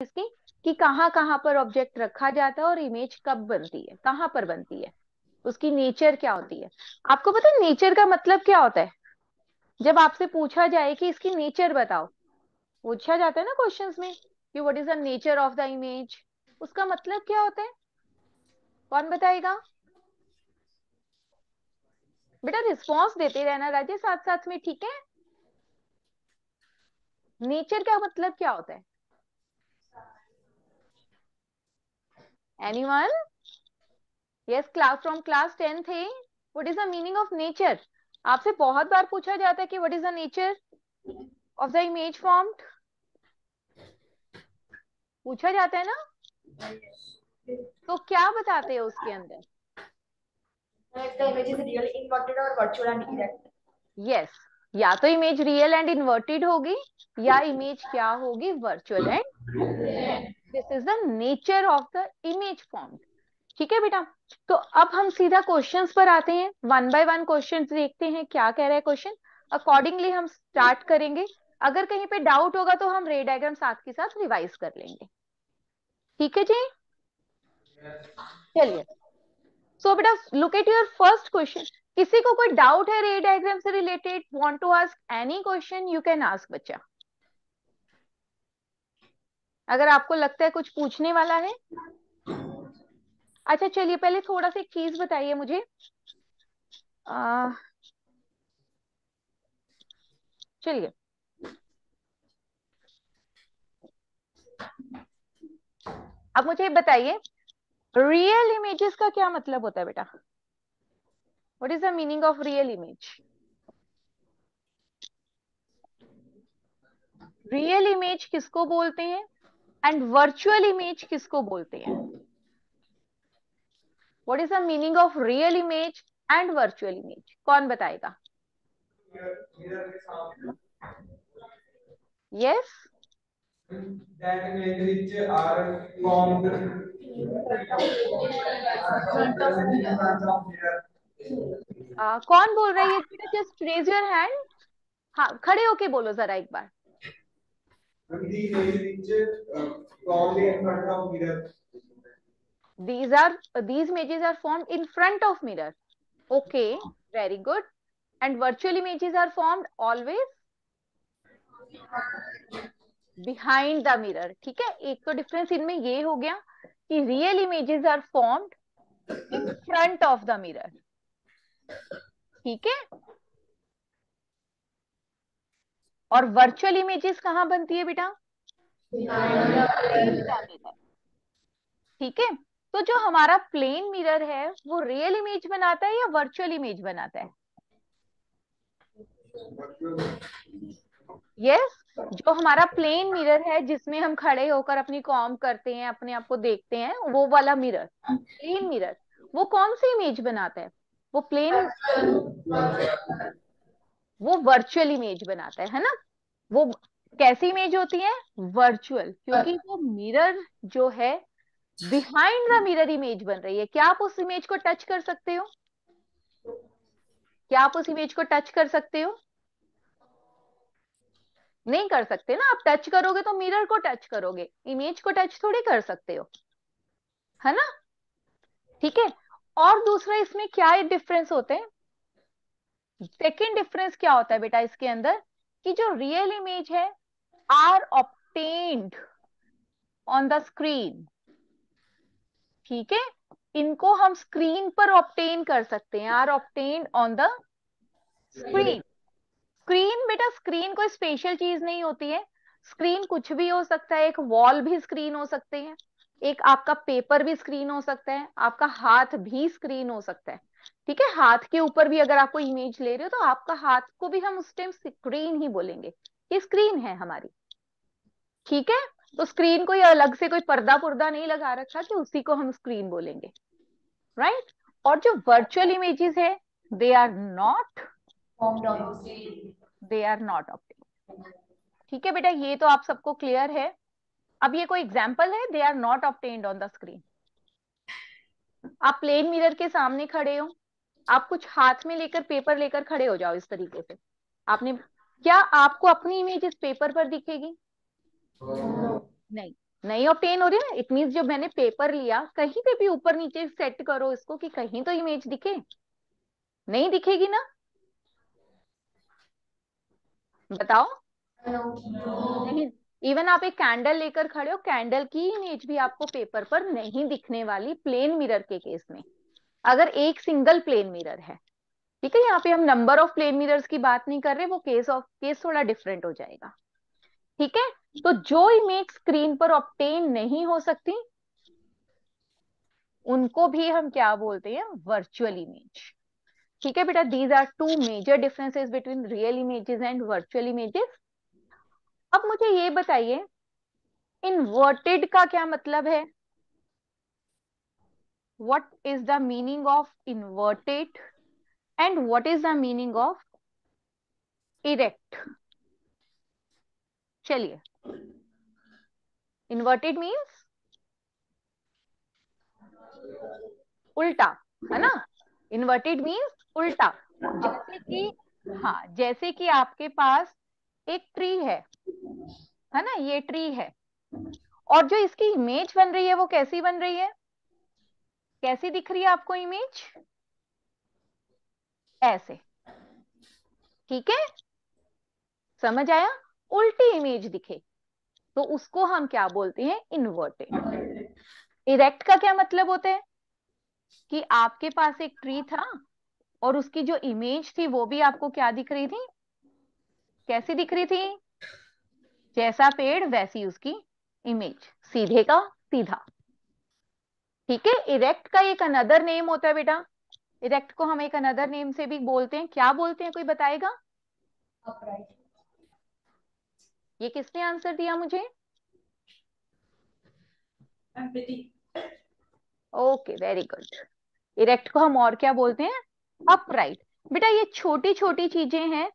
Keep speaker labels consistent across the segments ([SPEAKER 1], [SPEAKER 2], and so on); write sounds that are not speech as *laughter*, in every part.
[SPEAKER 1] इसकी कि कहाँ कहाँ पर ऑब्जेक्ट रखा जाता है और इमेज कब बनती है, कहाँ पर बनती है, उसकी नेचर क्या होती है। आपको पता है नेचर का मतलब क्या होता है? जब आपसे पूछा जाए कि इसकी नेचर बताओ, पूछा जाता है ना क्वेश्चंस में कि what is the nature of the image उसका मतलब क्या होता है? कौन बताएगा? बेटा रिस्पॉन्स देते रहना राजे साथ साथ में, ठीक है? नेचर का मतलब क्या होता है? Anyone yes class from class tenth है what is the meaning of nature आपसे बहुत बार पूछा जाता है कि what is the nature of the image formed पूछा जाता है ना? तो क्या बताते हैं उसके अंदर? यस या तो इमेज रियल एंड इन्वर्टेड होगी या इमेज क्या होगी? Virtual and this is the nature of the image form ठीक है बेटा? तो अब हम सीधा क्वेश्चंस पर आते हैं। वन बाय वन क्वेश्चंस देखते हैं, क्या कह रहा है क्वेश्चन अकॉर्डिंगली हम स्टार्ट करेंगे। अगर कहीं पे डाउट होगा तो हम रे डायग्राम साथ के साथ रिवाइज कर लेंगे। ठीक है जी? चलिए। सो बेटा look at your first question किसी को कोई डाउट है रे डायग्राम से related want to ask any question you can ask बच्चा। अगर आपको लगता है कुछ पूछने वाला है। अच्छा चलिए पहले थोड़ा सा एक चीज़ बताइए मुझे। चलिए। अब मुझे बताइए रियल इमेजेस का क्या मतलब होता है बेटा? What is the meaning of real image real image किसको बोलते हैं? एंड वर्चुअल इमेज किसको बोलते हैं? What is the meaning of real image and virtual image कौन बताएगा? यस कौन बोल रही है जस्ट रेज योर हैंड हाँ खड़े होके बोलो जरा एक बार.
[SPEAKER 2] The which uh, formed in front of mirror
[SPEAKER 1] these are uh, these images are formed in front of mirror okay very good and virtual images are formed always behind the mirror ठीक है एक तो difference इनमें ये हो गया कि real images are formed in front of the mirror ठीक है और वर्चुअल इमेजेस कहाँ बनती है बेटा? ठीक है? तो जो हमारा प्लेन मिरर है, वो रियल इमेज बनाता है या वर्चुअल इमेज बनाता है? Yes yes? जो हमारा प्लेन मिरर है, जिसमें हम खड़े होकर अपनी कॉम करते हैं, अपने आप को देखते हैं, वो वाला मिरर प्लेन मिरर वो कौन सी इमेज बनाता है? वो प्लेन वो वर्चुअल इमेज बनाता है है ना? वो कैसी इमेज होती है? वर्चुअल क्योंकि वो मिरर जो है बिहाइंड द मिरर इमेज बन रही है। क्या आप उस इमेज को टच कर सकते हो? क्या आप उस इमेज को टच कर सकते हो? नहीं कर सकते ना? आप टच करोगे तो मिरर को टच करोगे। इमेज को टच थोड़ी कर सकते हो है ना? ठीक है? और दूसरा इसमें क्या डिफरेंस होते हैं? सेकेंड डिफरेंस क्या होता है बेटा इसके अंदर? कि जो रियल इमेज है are obtained on the screen ठीक है? इनको हम स्क्रीन पर ऑप्टेन कर सकते हैं। Are obtained on the screen screen बेटा स्क्रीन कोई स्पेशल चीज़ नहीं होती है। स्क्रीन कुछ भी हो सकता है। एक वॉल भी स्क्रीन हो सकते हैं। एक आपका पेपर भी स्क्रीन हो सकता है। आपका हाथ भी स्क्रीन हो सकता है। ठीक है हाथ के ऊपर भी अगर आपको इमेज ले रहे हो तो आपका हाथ को भी हम उस टाइम स्क्रीन ही बोलेंगे। ये स्क्रीन है हमारी। ठीक है? तो स्क्रीन को अलग से कोई पर्दा पुर्दा नहीं लगा रखा कि उसी को हम स्क्रीन बोलेंगे। Right right? और जो वर्चुअल इमेजेस है they are not they are not obtain ठीक है बेटा ये तो आप सबको क्लियर है। अब ये कोई एग्ज़ाम्पल है? They are not obtained on the screen आप प्लेन मिरर के सामने खड़े हो आप कुछ हाथ में लेकर पेपर लेकर खड़े हो जाओ इस तरीके से। आपने क्या आपको अपनी इमेज इस पेपर पर दिखेगी? नहीं। नहीं ऑप्टेन हो रही है? इट मीन जो मैंने पेपर लिया कहीं पे भी ऊपर नीचे सेट करो इसको कि कहीं तो इमेज दिखे। नहीं दिखेगी ना? बताओ। नहीं। इवन आप एक कैंडल लेकर खड़े हो कैंडल की इमेज भी आपको पेपर पर नहीं दिखने वाली प्लेन मिरर के केस में। अगर एक सिंगल प्लेन मिरर है, ठीक है, यहाँ पे हम नंबर ऑफ़ प्लेन मिरर्स की बात नहीं कर रहे, वो केस ऑफ़ केस थोड़ा डिफरेंट हो जाएगा। ठीक है तो जो इमेज स्क्रीन पर ऑप्टेन नहीं हो सकती, उनको भी हम क्या बोलते हैं? वर्चुअल इमेज ठीक है बेटा these are two major differences between real images and virtual images अब मुझे ये बताइए इनवर्टेड का क्या मतलब है? What is the meaning of inverted and what is the meaning of erect? चलिए। इन्वर्टेड मीन्स उल्टा, है ना? इन्वर्टेड मीन्स उल्टा। जैसे कि हाँ जैसे कि आपके पास एक ट्री है है ना? ये ट्री है। और जो इसकी इमेज बन रही है, वो कैसी बन रही है? कैसी दिख रही है आपको इमेज ऐसे। ठीक है? समझ आया? उल्टी इमेज दिखे। तो उसको हम क्या बोलते हैं? इन्वर्टेड इरेक्ट का क्या मतलब होता है? कि आपके पास एक ट्री था और उसकी जो इमेज थी, वो भी आपको क्या दिख रही थी? कैसी दिख रही थी? जैसा पेड़ वैसी उसकी इमेज सीधे का सीधा। ठीक है इरेक्ट का एक अनदर नेम होता है बेटा। इरेक्ट को हम एक अनदर नेम से भी बोलते हैं। क्या बोलते हैं कोई बताएगा? ये किसने आंसर दिया मुझे? ओके वेरी गुड इरेक्ट को हम और क्या बोलते हैं? अपराइट बेटा ये छोटी छोटी चीज़ें हैं।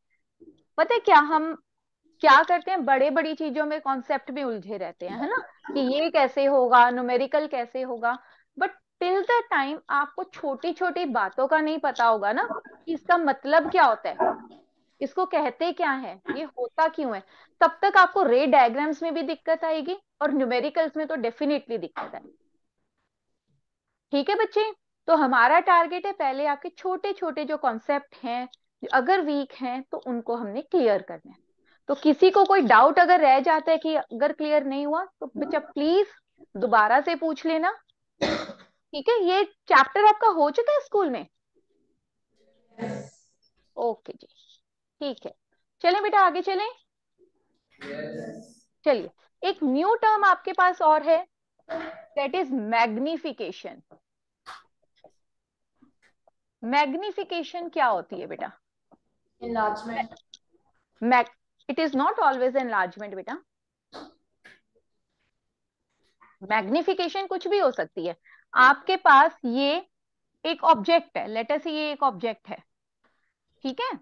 [SPEAKER 1] पता है क्या हम क्या करते हैं बड़े बड़ी चीज़ों में कॉन्सेप्ट में उलझे रहते हैं है ना? कि ये कैसे होगा न्यूमेरिकल कैसे होगा? बट टिल द टाइम आपको छोटी छोटी बातों का नहीं पता होगा ना कि इसका मतलब क्या होता है? इसको कहते क्या है? ये होता क्यों है? तब तक आपको रे डायग्राम्स में भी दिक्कत आएगी और न्यूमेरिकल्स में तो डेफिनेटली दिक्कत आएगी ठीक है बच्चे? तो हमारा टारगेट है पहले आपके छोटे छोटे जो कॉन्सेप्ट हैं अगर वीक हैं तो उनको हमने क्लियर करना है। तो किसी को कोई डाउट अगर रह जाता है कि अगर क्लियर नहीं हुआ तो बच्चा प्लीज़ दोबारा से पूछ लेना। ठीक है ये चैप्टर आपका हो चुका है स्कूल में? ओके जी ठीक है। चले बेटा आगे चलें। चलिए एक न्यू टर्म आपके पास और है दैट इज़ मैग्निफिकेशन मैग्निफिकेशन क्या होती है बेटा?
[SPEAKER 3] Enlargement.
[SPEAKER 1] Mag it is not always enlargement बेटा। मैग्निफिकेशन कुछ भी हो सकती है। आपके पास ये एक ऑब्जेक्ट है। लेटर से ये एक ऑब्जेक्ट है। ठीक है?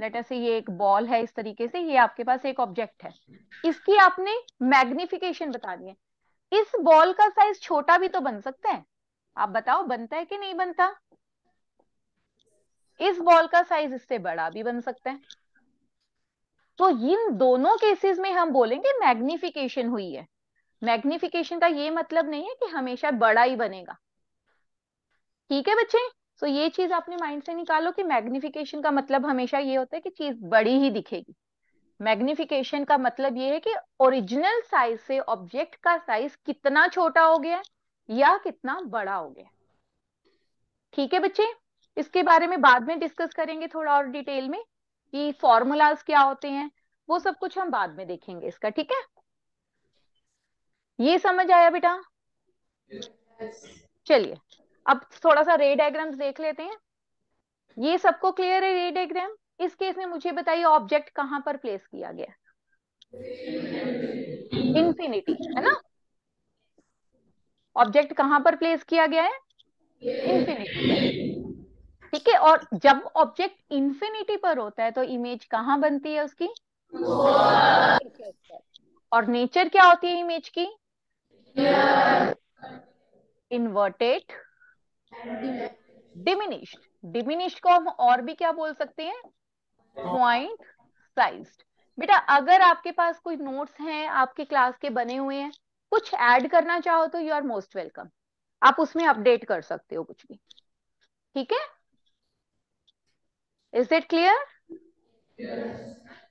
[SPEAKER 1] लेटर से ये एक बॉल है इस तरीके से। ये आपके पास एक ऑब्जेक्ट है। इसकी आपने मैग्निफिकेशन बतानी है। इस बॉल का साइज़ छोटा भी तो बन सकता है। आप बताओ, बनता है कि नहीं बनता? इस बॉल का साइज़ इससे बड़ा भी बन सकता है। तो इन दोनों केसेस में हम बोलेंगे मैग्निफिकेशन हुई है। मैग्निफिकेशन का ये मतलब नहीं है कि हमेशा बड़ा ही बनेगा। ठीक है बच्चे? तो ये चीज़ आपने माइंड से निकालो कि मैग्निफिकेशन का मतलब हमेशा ये होता है कि चीज़ बड़ी ही दिखेगी। मैग्निफिकेशन का मतलब ये है कि ओरिजिनल साइज़ से ऑब्जेक्ट का साइज़ कितना छोटा हो गया या कितना बड़ा हो गया ठीक है बच्चे? इसके बारे में बाद में डिस्कस करेंगे थोड़ा और डिटेल में कि फॉर्मूलाज क्या होते हैं वो सब कुछ हम बाद में देखेंगे इसका ठीक है? ये समझ आया बेटा? चलिए अब थोड़ा सा रे डायग्राम्स देख लेते हैं। ये सबको क्लियर है रे डायग्राम इस केस में मुझे बताइए ऑब्जेक्ट कहाँ पर प्लेस किया गया? इंफिनिटी है ना? ऑब्जेक्ट कहाँ पर प्लेस किया गया है? इंफिनिटी ठीक है, और जब ऑब्जेक्ट इंफिनिटी पर होता है तो इमेज कहाँ बनती है उसकी? और नेचर क्या होती है इमेज की? इन्वर्टेड डिमिनिश्ड डिमिनिश्ड को हम और भी क्या बोल सकते हैं? पॉइंट साइज्ड बेटा, अगर आपके पास कोई नोट्स हैं, आपके क्लास के बने हुए हैं, कुछ ऐड करना चाहो तो यू आर मोस्ट वेलकम आप उसमें अपडेट कर सकते हो कुछ भी. ठीक है? इज़ इट क्लियर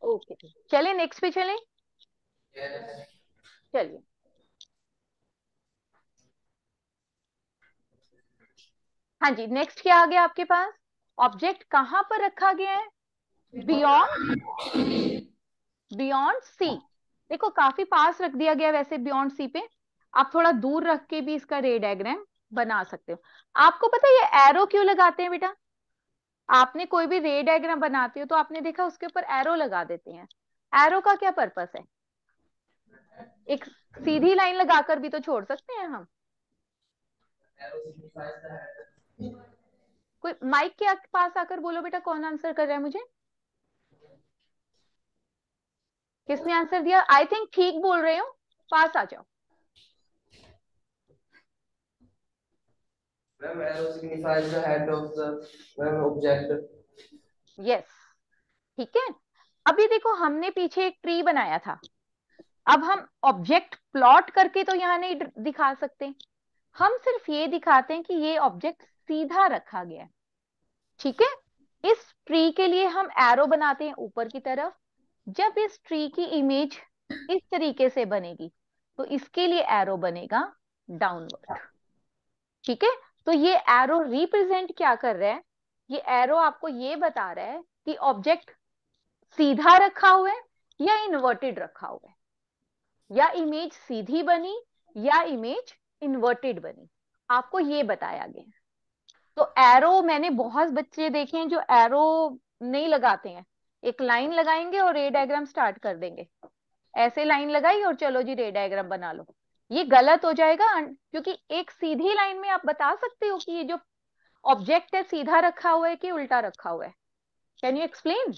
[SPEAKER 1] ओके चलिए नेक्स्ट पे चलें। चलिए। हाँ जी नेक्स्ट क्या आ गया आपके पास? ऑब्जेक्ट कहाँ पर रखा गया है? बियॉन्ड बियॉन्ड सी देखो काफ़ी पास रख दिया गया वैसे बियॉन्ड सी पे। आप थोड़ा दूर रख के भी इसका रे डायग्राम बना सकते हो। आपको पता है ये एरो क्यों लगाते हैं बेटा? आपने कोई भी रे डायग्राम बनाती हो तो आपने देखा उसके ऊपर एरो लगा देते हैं। एरो का क्या पर्पस है? एक सीधी लाइन लगाकर भी तो छोड़ सकते हैं हम। कोई माइक के पास आकर बोलो, बेटा, कौन आंसर कर रहा है मुझे? किसने आंसर दिया? आई थिंक ठीक बोल रहे हो, पास आ जाओ।
[SPEAKER 4] Arrow signifies the head of the object.
[SPEAKER 1] Yes ठीक है? अभी देखो, हमने पीछे एक ट्री बनाया था। अब हम ऑब्जेक्ट प्लॉट करके तो यहाँ नहीं दिखा सकते। हम सिर्फ़ ये दिखाते हैं कि ये ऑब्जेक्ट सीधा रखा गया है। ठीक है? इस ट्री के लिए हम एरो बनाते हैं ऊपर की तरफ़। जब इस ट्री की इमेज इस तरीके से बनेगी तो इसके लिए एरो बनेगा डाउनवर्ड ठीक है? तो ये एरो रिप्रेजेंट क्या कर रहा है? ये एरो आपको ये बता रहा है कि ऑब्जेक्ट सीधा रखा हुआ है या इन्वर्टेड रखा हुआ है? या इमेज सीधी बनी या इमेज इन्वर्टेड बनी? आपको ये बताया गया तो एरो मैंने बहुत बच्चे देखे हैं जो एरो नहीं लगाते हैं। एक लाइन लगाएँगे और रे डायग्राम स्टार्ट कर देंगे। ऐसे लाइन लगाई और चलो जी रे डायग्राम बना लो। ये गलत हो जाएगा क्योंकि एक सीधी लाइन में आप बता सकते हो कि ये जो ऑब्जेक्ट है सीधा रखा हुआ है कि उल्टा रखा हुआ है? कैन यू एक्सप्लेन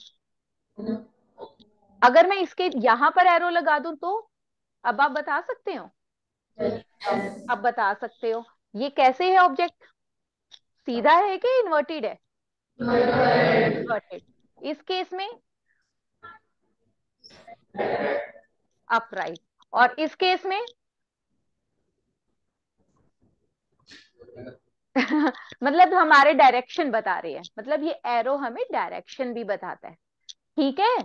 [SPEAKER 1] अगर मैं इसके यहाँ पर एरो लगा दूँ तो अब आप बता सकते हो? अब बता सकते हो। ये कैसे है ऑब्जेक्ट सीधा है कि इन्वर्टेड है? इन्वर्टेड इस केस में? अपराइट और इस केस में? *laughs* मतलब हमारे डायरेक्शन बता रहे हैं। मतलब ये एरो हमें डायरेक्शन भी बताता है। ठीक है?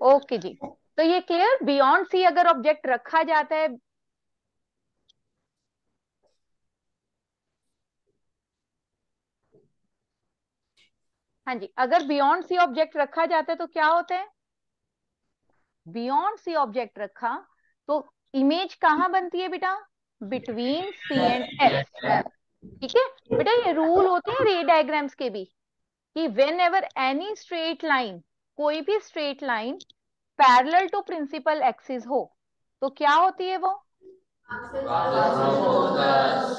[SPEAKER 1] ओके जी। तो ये क्लियर बियॉन्ड सी अगर ऑब्जेक्ट रखा जाता है हाँ जी, अगर बियॉन्ड सी ऑब्जेक्ट रखा जाता है तो क्या होता है? बियॉन्ड सी ऑब्जेक्ट रखा तो इमेज कहाँ बनती है बेटा? Between C and F. ठीक है? बेटा ये रूल होते हैं रे डायग्राम्स के भी कि whenever any straight line कोई भी straight line parallel to principal axis हो तो क्या होती है वो?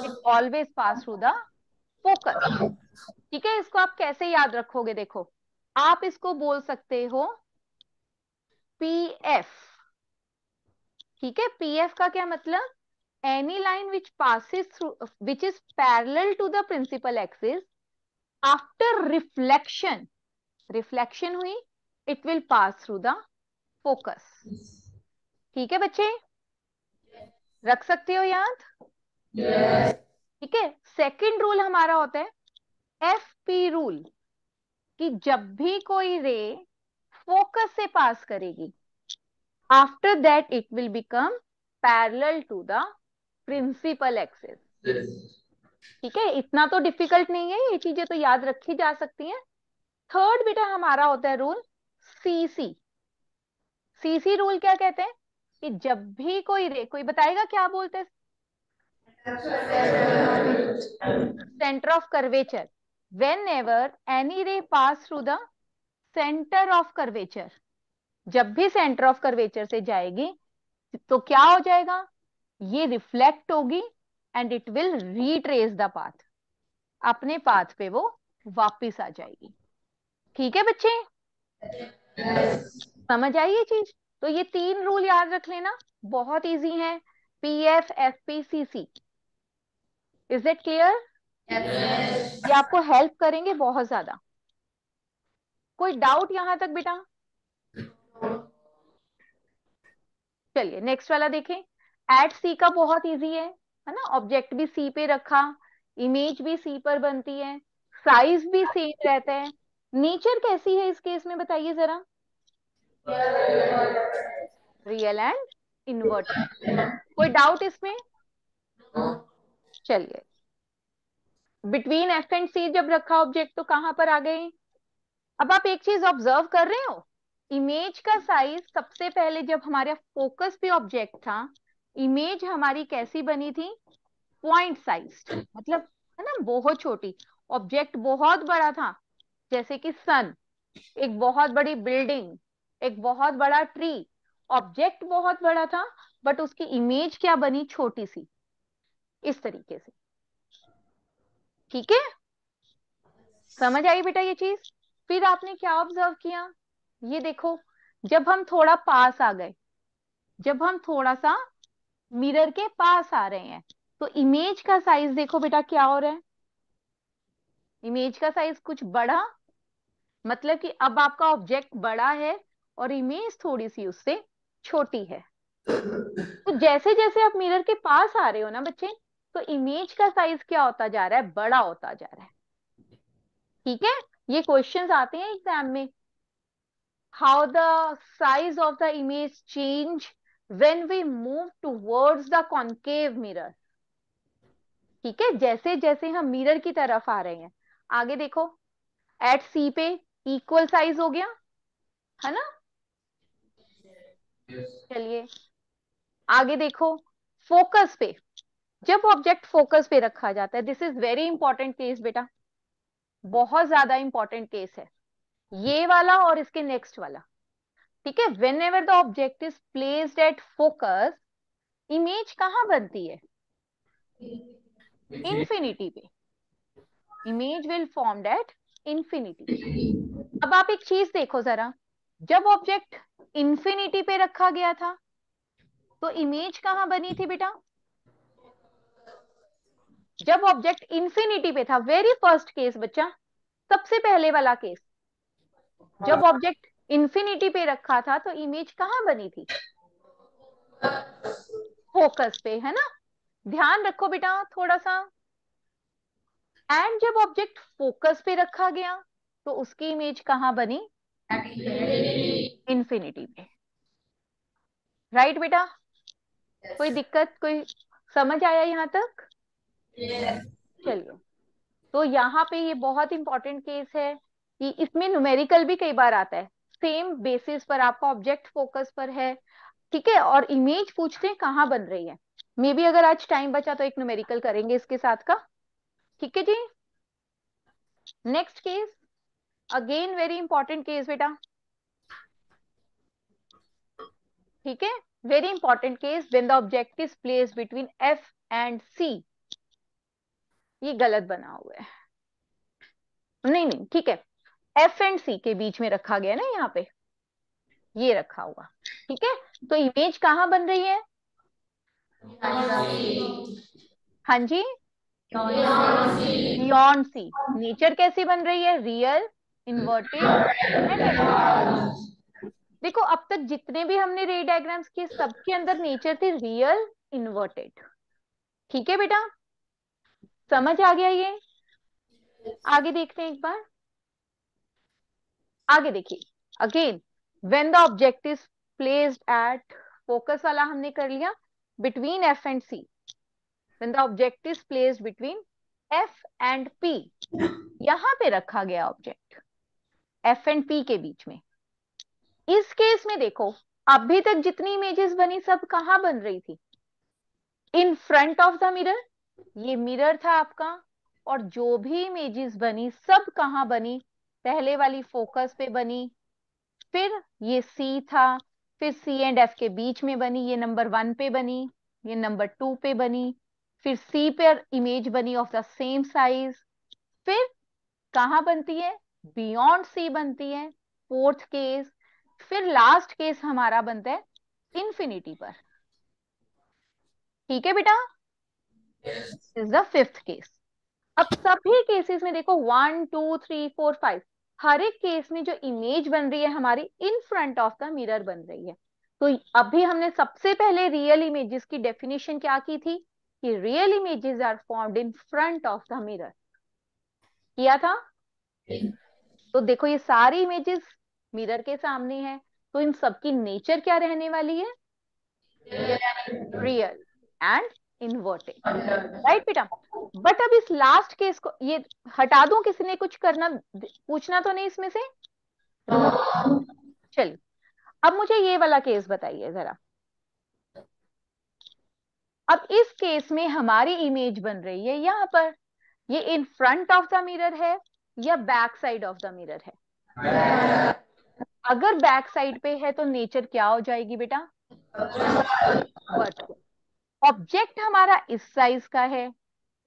[SPEAKER 1] It always pass through the focus ठीक है इसको आप कैसे याद रखोगे देखो? आप इसको बोल सकते हो पी एफ़ ठीक है? पी एफ़ का क्या मतलब? Any line which passes through which is parallel to the principal axis after reflection reflection हुई it will pass through the focus ठीक है बच्चे रख सकते हो याद ठीक है सेकंड रूल हमारा होता है एफ़ पी रूल कि जब भी कोई रे फोकस से पास करेगी after that it will become parallel to the principal axis. ठीक है? इतना तो डिफ़िकल्ट नहीं है ये चीज़ें तो याद रखी जा सकती हैं। थर्ड बेटा हमारा होता है रूल सीसी सीसी रूल क्या कहते हैं? कि जब भी कोई रे कोई बताएगा क्या बोलते हैं? Centre of curvature whenever any ray pass through the centre of curvature जब भी सेंटर ऑफ़ कर्वेचर से जाएगी तो क्या हो जाएगा? ये रिफ्लेक्ट होगी and it will retrace the path अपने पाथ पे वो वापिस आ जाएगी। ठीक है बच्चे? yes. समझ आई ये चीज़? तो ये तीन रूल याद रख लेना। बहुत इजी है। P F F P C C is it clear ये आपको हेल्प करेंगे बहुत ज़्यादा। कोई डाउट यहाँ तक बेटा? चलिए नेक्स्ट वाला देखें। एट सी का बहुत इजी है है ना? ऑब्जेक्ट भी सी पे रखा इमेज भी सी पर बनती है साइज़ भी सेम रहता है। नेचर कैसी है इस केस में, बताइए जरा। रियल एंड इनवर्टेड कोई डाउट इसमें? चलिए। बिटवीन एफ़ एंड सी जब रखा ऑब्जेक्ट तो कहाँ पर आ गए? अब आप एक चीज़ ऑब्ज़र्व कर रहे हो? इमेज का साइज़ सबसे पहले जब हमारे फोकस पे ऑब्जेक्ट था इमेज हमारी कैसी बनी थी? पॉइंट साइज़ मतलब है ना, बहुत छोटी। ऑब्जेक्ट बहुत बड़ा था, जैसे कि सन एक बहुत बड़ी बिल्डिंग एक बहुत बड़ा ट्री ऑब्जेक्ट बहुत बड़ा था बट उसकी इमेज क्या बनी? छोटी सी। इस तरीके से। ठीक है? समझ आई बेटा ये चीज़? फिर आपने क्या ऑब्ज़र्व किया? ये देखो, जब हम थोड़ा पास आ गए, जब हम थोड़ा सा मिरर के पास आ रहे हैं। तो इमेज का साइज़ देखो बेटा क्या हो रहा है? इमेज का साइज़ कुछ बड़ा मतलब कि अब आपका ऑब्जेक्ट बड़ा है और इमेज थोड़ी सी उससे छोटी है। तो जैसे जैसे आप मिरर के पास आ रहे हो ना बच्चे तो इमेज का साइज़ क्या होता जा रहा है? बड़ा होता जा रहा है। ठीक है? ये क्वेश्चंस आते हैं एग्ज़ाम में। How the size of the image change when we move towards the concave mirror ठीक है? जैसे जैसे हम मिरर की तरफ़ आ रहे हैं। आगे देखो एट सी पे इक्वल साइज़ हो गया है ना? Yes. चलिए। आगे देखो फोकस पे। जब ऑब्जेक्ट फोकस पे रखा जाता है this is very important case बेटा। बहुत ज़्यादा इंपॉर्टेंट केस है। ये वाला और इसके नेक्स्ट वाला। ठीक है whenever the object is placed at focus image कहाँ बनती है? इंफिनिटी पे। Image will form at infinity अब आप एक चीज़ देखो जरा। जब ऑब्जेक्ट इंफिनिटी पे रखा गया था तो इमेज कहाँ बनी थी बेटा? जब ऑब्जेक्ट इंफिनिटी पे था वेरी फ़र्स्ट केस बच्चा सबसे पहले वाला केस जब ऑब्जेक्ट इंफिनिटी पे रखा था तो इमेज कहाँ बनी थी? फोकस पे है ना? ध्यान रखो बेटा थोड़ा सा एंड जब ऑब्जेक्ट फोकस पे रखा गया तो उसकी इमेज कहाँ बनी? इंफिनिटी पे। राइट right, बेटा? Yes. कोई दिक्कत कोई समझ आया यहाँ तक? Yes. चलिए। तो यहाँ पे ये बहुत इंपॉर्टेंट केस है कि इसमें न्यूमेरिकल भी कई बार आता है। सेम बेसिस पर आपका ऑब्जेक्ट फोकस पर है, ठीक है? और इमेज पूछते हैं कहाँ बन रही है। मे बी अगर आज टाइम बचा तो एक न्यूमेरिकल करेंगे इसके साथ का। ठीक है जी? Next case again very important case बेटा। ठीक है? Very important case when the object is place between F and C ये गलत बना हुआ है। नहीं नहीं, ठीक है। एफ़ एंड सी के बीच में रखा गया ना यहाँ पे? ये रखा हुआ। ठीक है? तो इमेज कहाँ बन रही है? हाँ जी। बियॉन्ड सी नेचर कैसी बन रही है? रियल इन्वर्टेड देखो, अब तक जितने भी हमने रे डायग्राम्स किए, सबके अंदर नेचर थी रियल इन्वर्टेड ठीक है बेटा? समझ आ गया ये? आगे देखते हैं एक बार। आगे देखिए again when the object is placed at focus वाला हमने कर लिया between F and C when the is placed between F and P यहाँ पे रखा गया ऑब्जेक्ट एफ़ एंड पी के बीच में. इस केस में देखो, अभी तक जितनी इमेजेस बनी, सब कहाँ बन रही थी? In front of the mirror ये मिरर था आपका, और जो भी इमेजेस बनी, सब कहाँ बनी? पहले वाली फोकस पे बनी फिर ये सी था फिर सी एंड एफ़ के बीच में बनी ये नंबर वन पे बनी ये नंबर टू पे बनी फिर सी पे इमेज बनी ऑफ़ द सेम साइज़ फिर कहा बनती है? बियॉन्ड सी बनती है फोर्थ केस फिर लास्ट केस हमारा बनता है इंफिनिटी पर। ठीक है बेटा? इज़ द फिफ्थ केस अब सभी केसेस में देखो one two three four five हर एक केस में जो इमेज बन रही है हमारी in front of the mirror बन रही है। तो अभी हमने सबसे पहले रियल इमेजेस की डेफिनेशन क्या की थी? कि real images are formed in front of the mirror किया था? तो देखो, ये सारी इमेजेस मिरर के सामने है। तो इन सबकी नेचर क्या रहने वाली है? रियल एंड इन्वर्टेड राइट बेटा? बट अब इस लास्ट केस को ये हटा दूँ किसी ने कुछ करना पूछना तो नहीं इसमें से? चलिए अब मुझे ये वाला केस बताइए जरा। अब इस केस में हमारी इमेज बन रही है यहाँ पर। ये in front of the mirror है या back side of the mirror है? अगर बैक साइड पे है तो नेचर क्या हो जाएगी बेटा? वर्चुअल ऑब्जेक्ट हमारा इस साइज़ का है।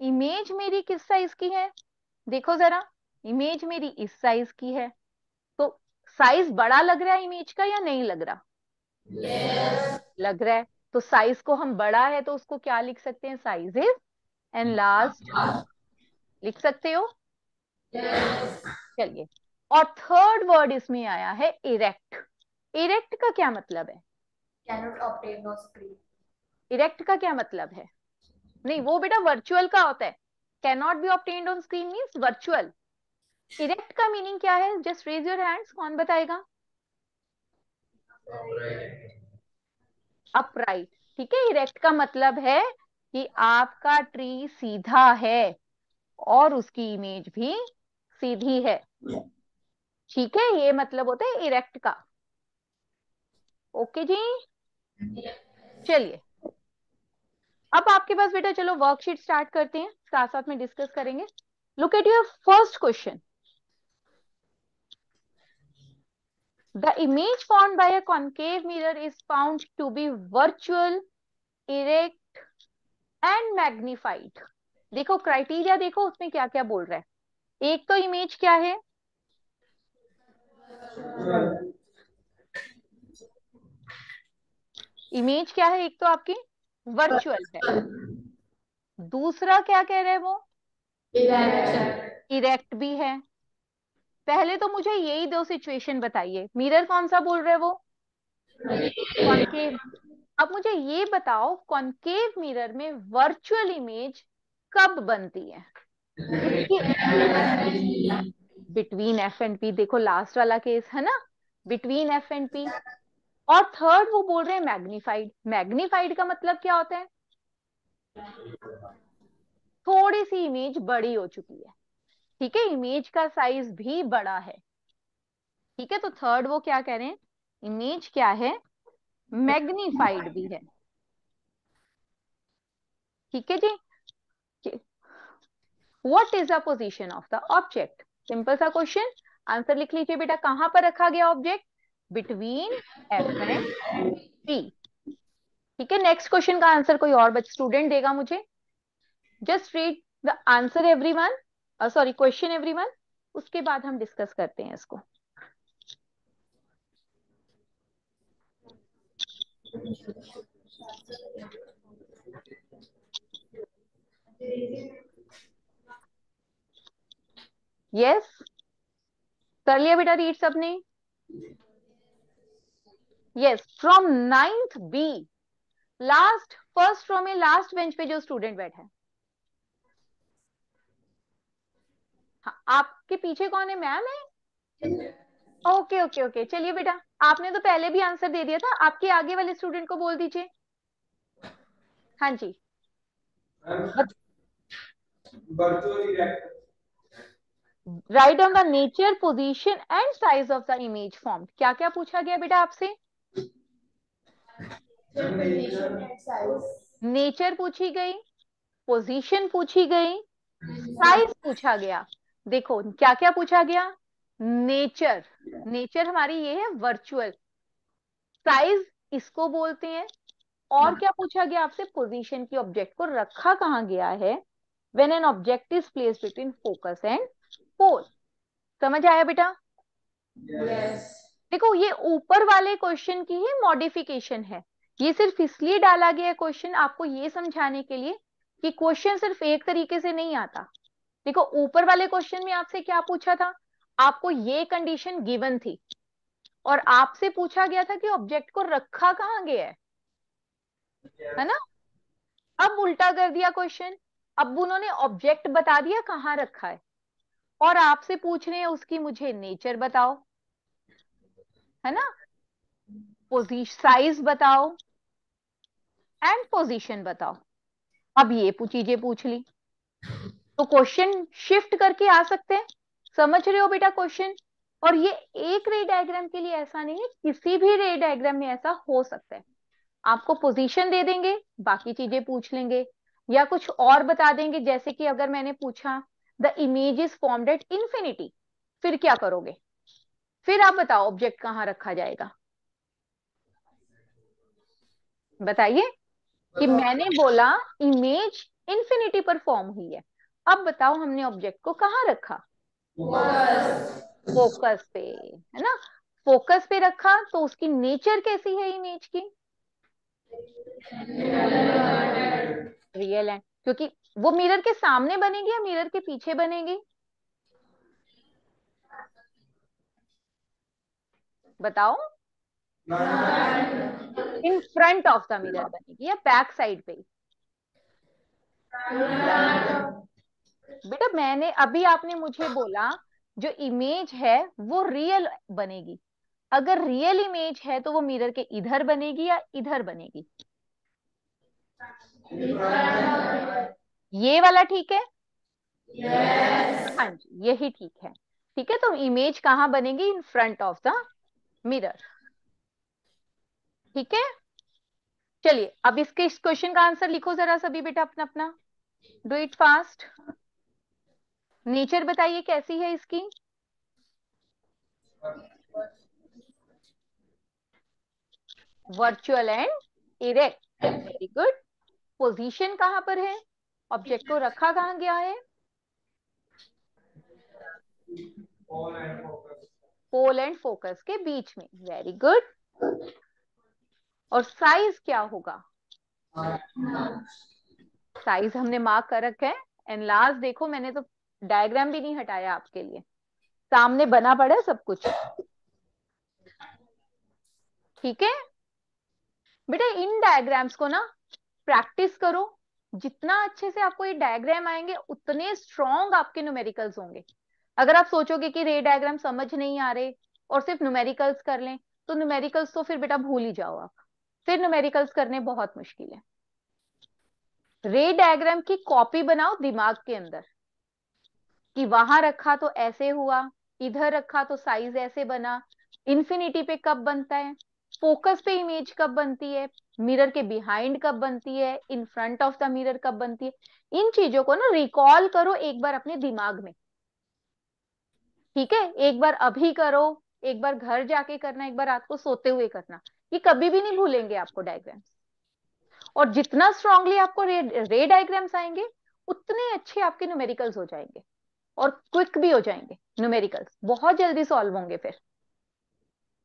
[SPEAKER 1] इमेज मेरी किस साइज़ की है? देखो जरा इमेज मेरी इस साइज़ की है। तो साइज़ बड़ा लग रहा है इमेज का या नहीं लग रहा? Yes. लग रहा है। तो साइज़ को हम बड़ा है तो उसको क्या लिख सकते हैं? Size is and last. लिख सकते हो? Yes. चलिए। और थर्ड वर्ड इसमें आया है इरेक्ट। इरेक्ट का क्या मतलब है?
[SPEAKER 3] Obtain no screen.
[SPEAKER 1] इरेक्ट का क्या मतलब है? नहीं वो बेटा वर्चुअल का होता है। Can not be obtained on screen means virtual erect का मीनिंग क्या है? जस्ट रेज योर हैंड्स कौन बताएगा? अपराइट ठीक है इरेक्ट का मतलब है कि आपका ट्री सीधा है और उसकी इमेज भी सीधी है। ठीक है ये मतलब होता है इरेक्ट का। ओके जी? चलिए। अब आपके पास बेटा, चलो वर्कशीट स्टार्ट करते हैं, साथ साथ में डिस्कस करेंगे। Look at your first question the image form by concave mirror is found to be virtual erect and magnified देखो क्राइटेरिया देखो, उसमें क्या क्या बोल रहा है। एक तो इमेज क्या है? इमेज क्या है एक तो आपकी? वर्चुअल है दूसरा क्या कह रहे हैं वो? इरेक्ट भी है। पहले तो मुझे यही दो सिचुएशन बताइए। मिरर कौन सा बोल रहे वो? कॉन्केव अब मुझे ये बताओ कॉन्केव मिरर में वर्चुअल इमेज कब बनती है? बिटवीन एफ़ एंड पी देखो लास्ट वाला केस है ना? बिटवीन एफ़ एंड पी और थर्ड वो बोल रहे हैं मैग्निफाइड मैग्निफाइड का मतलब क्या होता है? थोड़ी सी इमेज बड़ी हो चुकी है। ठीक है? इमेज का साइज़ भी बड़ा है। ठीक है? तो थर्ड वो क्या कह रहे हैं? इमेज क्या है? मैग्निफाइड भी है। ठीक है जी? What is the position of the object simple सा क्वेश्चन आंसर लिख लीजिए बेटा। कहाँ पर रखा गया object between F and P ठीक है? नेक्स्ट क्वेश्चन का आंसर कोई और स्टूडेंट देगा मुझे? Just read the answer every one sorry question every one उसके बाद हम डिस्कस करते हैं इसको. Yes yes? कर लिया बेटा रीड सबने? Yes from ninth B last first row में लास्ट बेंच पे जो स्टूडेंट बैठा है। हाँ, आपके पीछे कौन है मैम है? ओके ओके ओके चलिए बेटा आपने तो पहले भी आंसर दे दिया था। आपके आगे वाले स्टूडेंट को बोल दीजिए। हाँ जी। Right on the nature position and size of the image form क्या क्या पूछा गया बेटा आपसे? नेचर पूछी गई पोजीशन पूछी गई साइज़ पूछा गया। देखो क्या क्या पूछा गया? नेचर नेचर हमारी ये है वर्चुअल साइज़ इसको बोलते हैं। और क्या पूछा गया आपसे? पोजीशन की ऑब्जेक्ट को रखा कहाँ गया है? When an object is place between focus and pole समझ आया बेटा?
[SPEAKER 3] Yes.
[SPEAKER 1] देखो, ये ऊपर वाले क्वेश्चन की ही मॉडिफिकेशन है। ये सिर्फ़ इसलिए डाला गया क्वेश्चन आपको ये समझाने के लिए कि क्वेश्चन सिर्फ़ एक तरीके से नहीं आता। देखो, ऊपर वाले क्वेश्चन में आपसे क्या पूछा था? आपको ये कंडीशन गिवन थी। और आपसे पूछा गया था कि ऑब्जेक्ट को रखा कहाँ गया है? है ना? अब उल्टा कर दिया क्वेश्चन अब उन्होंने ऑब्जेक्ट बता दिया कहाँ रखा है। और आपसे पूछ रहे हैं उसकी मुझे नेचर बताओ। है ना? पोजिशन साइज़ बताओ एंड पोजीशन बताओ। अब ये चीज़ें पूछ ली। तो क्वेश्चन शिफ्ट करके आ सकते हैं। समझ रहे हो बेटा क्वेश्चन और ये एक रे डायग्राम के लिए ऐसा नहीं है, किसी भी रे डायग्राम में ऐसा हो सकता है। आपको पोजीशन दे देंगे, बाकी चीज़ें पूछ लेंगे। या कुछ और बता देंगे, जैसे कि अगर मैंने पूछा the image is formed at infinity फिर क्या करोगे? फिर आप बताओ ऑब्जेक्ट कहाँ रखा जाएगा? बताइए कि मैंने बोला इमेज इंफिनिटी पर फॉर्म हुई है। अब बताओ हमने ऑब्जेक्ट को कहाँ रखा? फोकस पे है ना? फोकस पे रखा तो उसकी नेचर कैसी है इमेज की? रियल है। क्योंकि वो मिरर के सामने बनेगी या मिरर के पीछे बनेगी? बताओ। In front of the mirror बनेगी या बैक साइड पे? बेटा मैंने, अभी आपने मुझे बोला, जो इमेज है, वो रियल बनेगी। अगर रियल इमेज है तो वो मिरर के इधर बनेगी या इधर बनेगी? ये वाला ठीक है. हाँ जी, यही ठीक है। ठीक है तो इमेज कहाँ बनेगी? In front of the mirror. ठीक है? चलिए, अब इसके, इस क्वेश्चन का आंसर लिखो जरा सभी बेटा अपना अपना डू इट फास्ट नेचर बताइए कैसी है इसकी? Virtual and erect very good position कहाँ पर है? ऑब्जेक्ट को रखा कहाँ गया है? पोल एंड फोकस के बीच में। वेरी गुड और साइज़ क्या होगा? साइज़ हमने मार्क कर रखा है। एंड लास्ट देखो, मैंने तो डायग्राम भी नहीं हटाया आपके लिए। सामने बना पड़ा है सब कुछ। ठीक है? बेटा, इन डायग्राम्स को ना प्रैक्टिस करो। जितना अच्छे से आपको ये डायग्राम आएँगे, उतने स्ट्रॉन्ग आपके न्यूमेरिकल्स होंगे। अगर आप सोचोगे कि रे डायग्राम समझ नहीं आ रहे और सिर्फ़ न्यूमेरिकल्स कर लें तो न्यूमेरिकल्स तो फिर बेटा भूल ही जाओ आप। फिर न्यूमेरिकल्स करने बहुत मुश्किल है। रे डायग्राम की कॉपी बनाओ दिमाग के अंदर कि वहाँ रखा तो ऐसे हुआ, इधर रखा तो साइज़ ऐसे बना इन्फिनिटी पे कब बनता है फोकस पे इमेज कब बनती है मिरर के बिहाइंड कब बनती है in front of the mirror कब बनती है, इन चीज़ों को ना रिकॉल करो एक बार अपने दिमाग में। ठीक है? एक बार अभी करो एक बार घर जाके करना एक बार रात को सोते हुए करना। ये कभी भी नहीं भूलेंगे आपको डायग्राम्स और जितना स्ट्रांगली आपको रे, रे डायग्राम्स आएँगे उतने अच्छे आपके न्यूमेरिकल्स हो जाएँगे। और क्विक भी हो जाएँगे न्यूमेरिकल्स बहुत जल्दी सॉल्व होंगे फिर।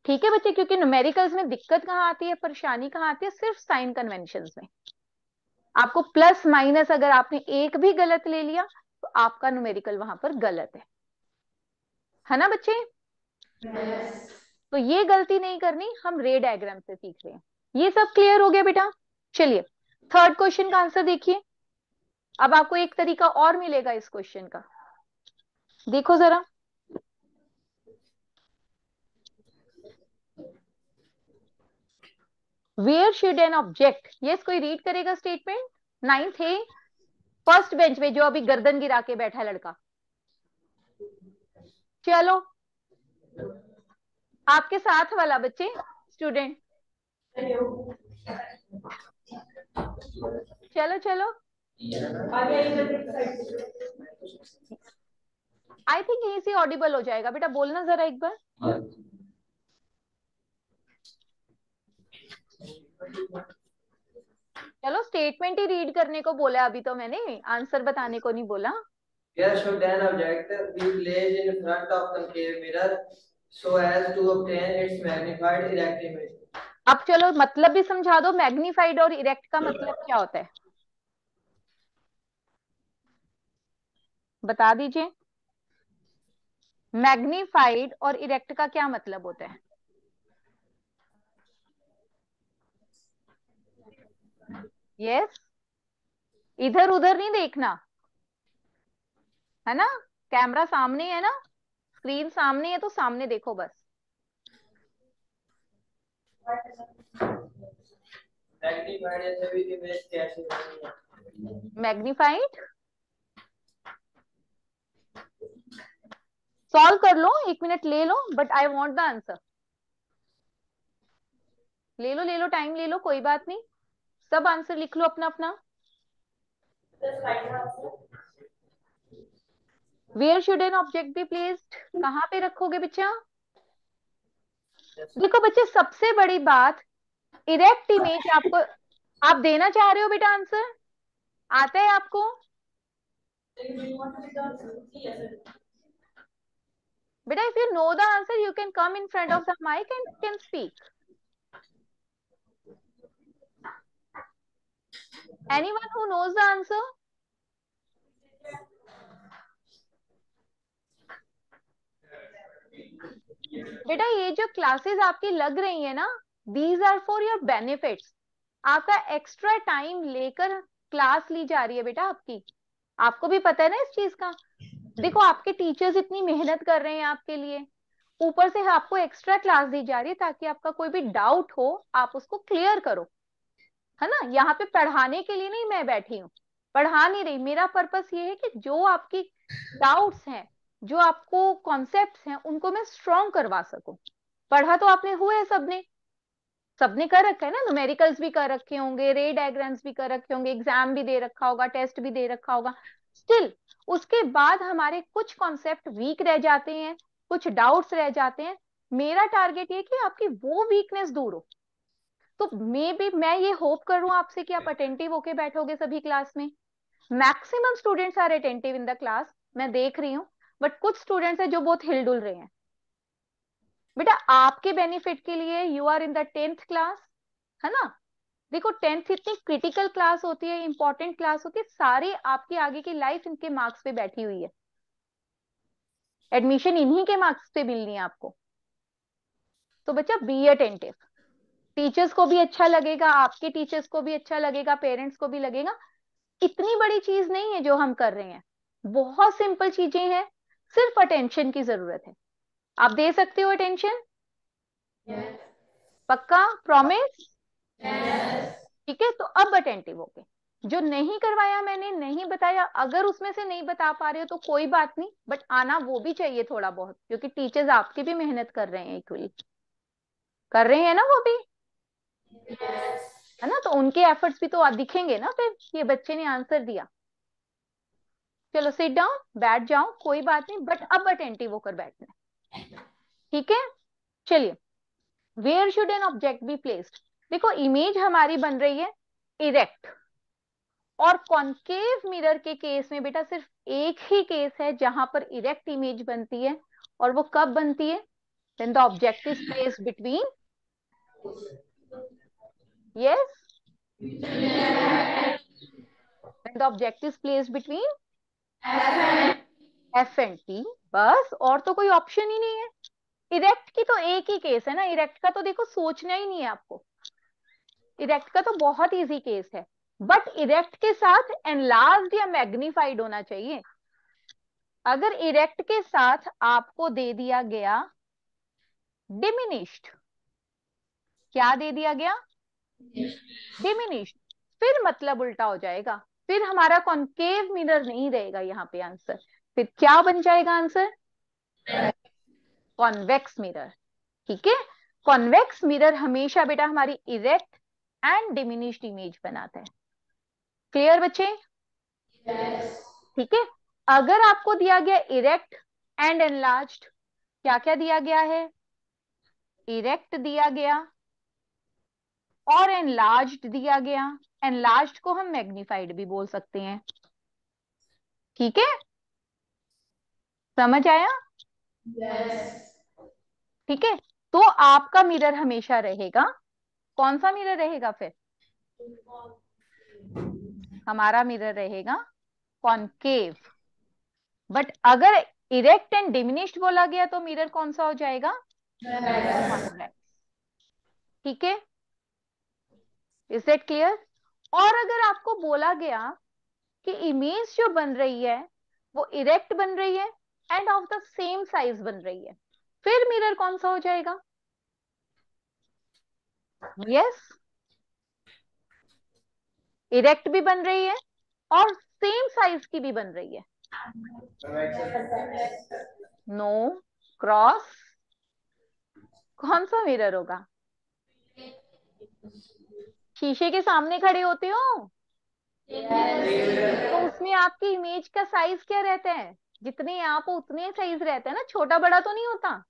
[SPEAKER 1] ठीक है बच्चे? क्योंकि न्यूमेरिकल्स में दिक्कत कहाँ आती है परेशानी कहाँ आती है? सिर्फ़ साइन कन्वेंशन में। आपको प्लस माइनस अगर आपने एक भी गलत ले लिया तो आपका न्यूमेरिकल वहाँ पर गलत है। है ना बच्चे? Yes. तो ये गलती नहीं करनी हम रे डायग्राम से सीख रहे हैं। ये सब क्लियर हो गया बेटा? चलिए थर्ड क्वेश्चन का आंसर देखिए। अब आपको एक तरीका और मिलेगा इस क्वेश्चन का। देखो जरा। Where should an object yes कोई रीड करेगा स्टेटमेंट नाइन्थ है फ़र्स्ट बेंच में जो अभी गर्दन गिरा के बैठा है लड़का। चलो। आपके साथ वाला बच्चे स्टूडेंट चलो चलो। आई थिंक यहीं से ऑडिबल हो जाएगा। बेटा, बोलना जरा एक बार। चलो स्टेटमेंट ही रीड करने को बोला अभी तो मैंने। आंसर बताने को नहीं बोला।
[SPEAKER 4] Here should an object be placed in front of concave mirror so as to obtain its magnified erect image.
[SPEAKER 1] अब चलो मतलब भी समझा दो मैग्निफाइड और इरेक्ट का मतलब क्या होता है बता दीजिए मैग्निफाइड और इरेक्ट का क्या मतलब होता है यस yes? इधर उधर नहीं देखना है ना? कैमरा सामने है ना? स्क्रीन सामने है तो सामने देखो बस।
[SPEAKER 4] मैग्नीफाइड
[SPEAKER 1] सॉल्व कर लो, एक मिनट ले लो but I want the answer ले लो ले लो टाइम ले लो, कोई बात नहीं। सब आंसर लिख लो अपना अपना where should an object be placed कहाँ पे रखोगे बच्चा? देखो बच्चे सबसे बड़ी बात इरेक्ट इमेज आपको आप देना चाह रहे हो बेटा आंसर आता है आपको? बेटा if you know the answer you can come in front of the mic and can speak anyone who knows the answer बेटा, ये जो क्लासेस आपकी लग रही है ना these are for your benefits आपका एक्स्ट्रा टाइम लेकर क्लास ली जा रही है बेटा आपकी। आपको भी पता है ना इस चीज़ का? देखो, आपके टीचर्स इतनी मेहनत कर रहे हैं आपके लिए। ऊपर से आपको एक्स्ट्रा क्लास दी जा रही है ताकि आपका कोई भी डाउट हो, आप उसको क्लियर करो। है ना? यहाँ पे पढ़ाने के लिए नहीं मैं बैठी हूँ। पढ़ा नहीं रही। मेरा पर्पस ये है कि जो आपकी डाउट्स हैं जो आपको कॉन्सेप्ट्स हैं उनको मैं स्ट्रॉन्ग करवा सकूँ। पढ़ा तो आपने हुए सबने। सबने कर रखा है ना? न्यूमेरिकल्स भी कर रखे होंगे रे डायग्राम्स भी कर रखे होंगे एग्ज़ाम भी दे रखा होगा टेस्ट भी दे रखा होगा। स्टिल उसके बाद हमारे कुछ कॉन्सेप्ट वीक रह जाते हैं कुछ डाउट्स रह जाते हैं। मेरा टारगेट ये कि आपकी वो वीकनेस दूर हो। तो मे भी मैं ये होप कर रहा हूँ आपसे कि आप अटेंटिव होके बैठोगे सभी क्लास में। Maximum students are attentive in the class मैं देख रही हूँ। बट कुछ स्टूडेंट्स है जो बहुत हिलडुल रहे हैं। बेटा, आपके बेनिफिट के लिए you are in the tenth class है ना? देखो टेंथ इतनी क्रिटिकल क्लास होती है इंपॉर्टेंट क्लास होती है, सारी आपकी आगे की लाइफ इनके मार्क्स पे बैठी हुई है। एडमिशन इन्हीं के मार्क्स पे मिलनी है आपको। तो बच्चा बी अटेंटिव टीचर्स को भी अच्छा लगेगा, आपके टीचर्स को भी अच्छा लगेगा पेरेंट्स को भी लगेगा। इतनी बड़ी चीज़ नहीं है जो हम कर रहे हैं। बहुत सिंपल चीज़ें हैं। सिर्फ़ अटेंशन की ज़रूरत है। आप दे सकते हो अटेंशन yes. पक्का? प्रॉमिस ठीक है तो अब अटेंटिव हो गए जो नहीं करवाया मैंने नहीं बताया अगर उसमें से नहीं बता पा रहे हो तो कोई बात नहीं बट आना वो भी चाहिए थोड़ा बहुत क्योंकि टीचर्स आपकी भी मेहनत कर रहे हैं इक्वली कर रहे हैं ना वो भी? Yes. है ना तो उनके एफर्ट्स भी तो दिखेंगे ना फिर ये बच्चे ने आंसर दिया। चलो सिट डाउन बैठ जाओ, कोई बात नहीं बट अब अटेंटिव होकर बैठना ठीक है? चलिए where should an object be placed देखो इमेज हमारी बन रही है इरेक्ट और कॉन्केव मिरर के केस में बेटा सिर्फ़ एक ही केस है जहाँ पर इरेक्ट इमेज बनती है, और वो कब बनती है? Then the object is place between yes the object is place between F and T बस और तो कोई ऑप्शन ही नहीं है। इरेक्ट की तो एक ही केस है ना इरेक्ट का तो देखो सोचना ही नहीं है आपको। इरेक्ट का तो बहुत इजी केस है बट इरेक्ट के साथ एनलार्ज या मैग्निफाइड होना चाहिए। अगर इरेक्ट के साथ आपको दे दिया गया डिमिनिश्ड क्या दे दिया गया? डिमिनिश्ड फिर मतलब उल्टा हो जाएगा। फिर हमारा कॉन्केव मिरर नहीं रहेगा यहाँ पे आंसर फिर क्या बन जाएगा आंसर कॉन्वेक्स मिरर ठीक है? कॉन्वेक्स मिरर हमेशा बेटा हमारी इरेक्ट एंड डिमिनिश्ड इमेज बनाता है. क्लियर बच्चे? ठीक yes. है? अगर आपको दिया गया इरेक्ट एंड एनलार्ज क्या क्या दिया गया है? इरेक्ट दिया गया और एनलार्ज दिया गया. एनलार्ज को हम मैग्निफाइड भी बोल सकते हैं। ठीक है? समझ आया? ठीक yes. है? तो आपका मिरर हमेशा रहेगा। कौन सा मिरर रहेगा फिर? हमारा मिरर रहेगा कॉन्केव बट अगर इरेक्ट एंड डिमिनिश्ड बोला गया तो मिरर कौन सा हो जाएगा? ठीक है? इज़ दैट क्लियर और अगर आपको बोला गया कि इमेज जो बन रही है, वो इरेक्ट बन रही है and of the same size बन रही है, फिर मिरर कौन सा हो जाएगा? Yes yes? इरेक्ट भी बन रही है और सेम साइज़ की भी बन रही है। नो क्रॉस कौन सा मिरर होगा? शीशे के सामने खड़े होते हो? तो उसमें आपकी इमेज का साइज़ क्या रहता है? जितने आप हो उतने साइज़ रहता है ना? छोटा बड़ा तो नहीं होता?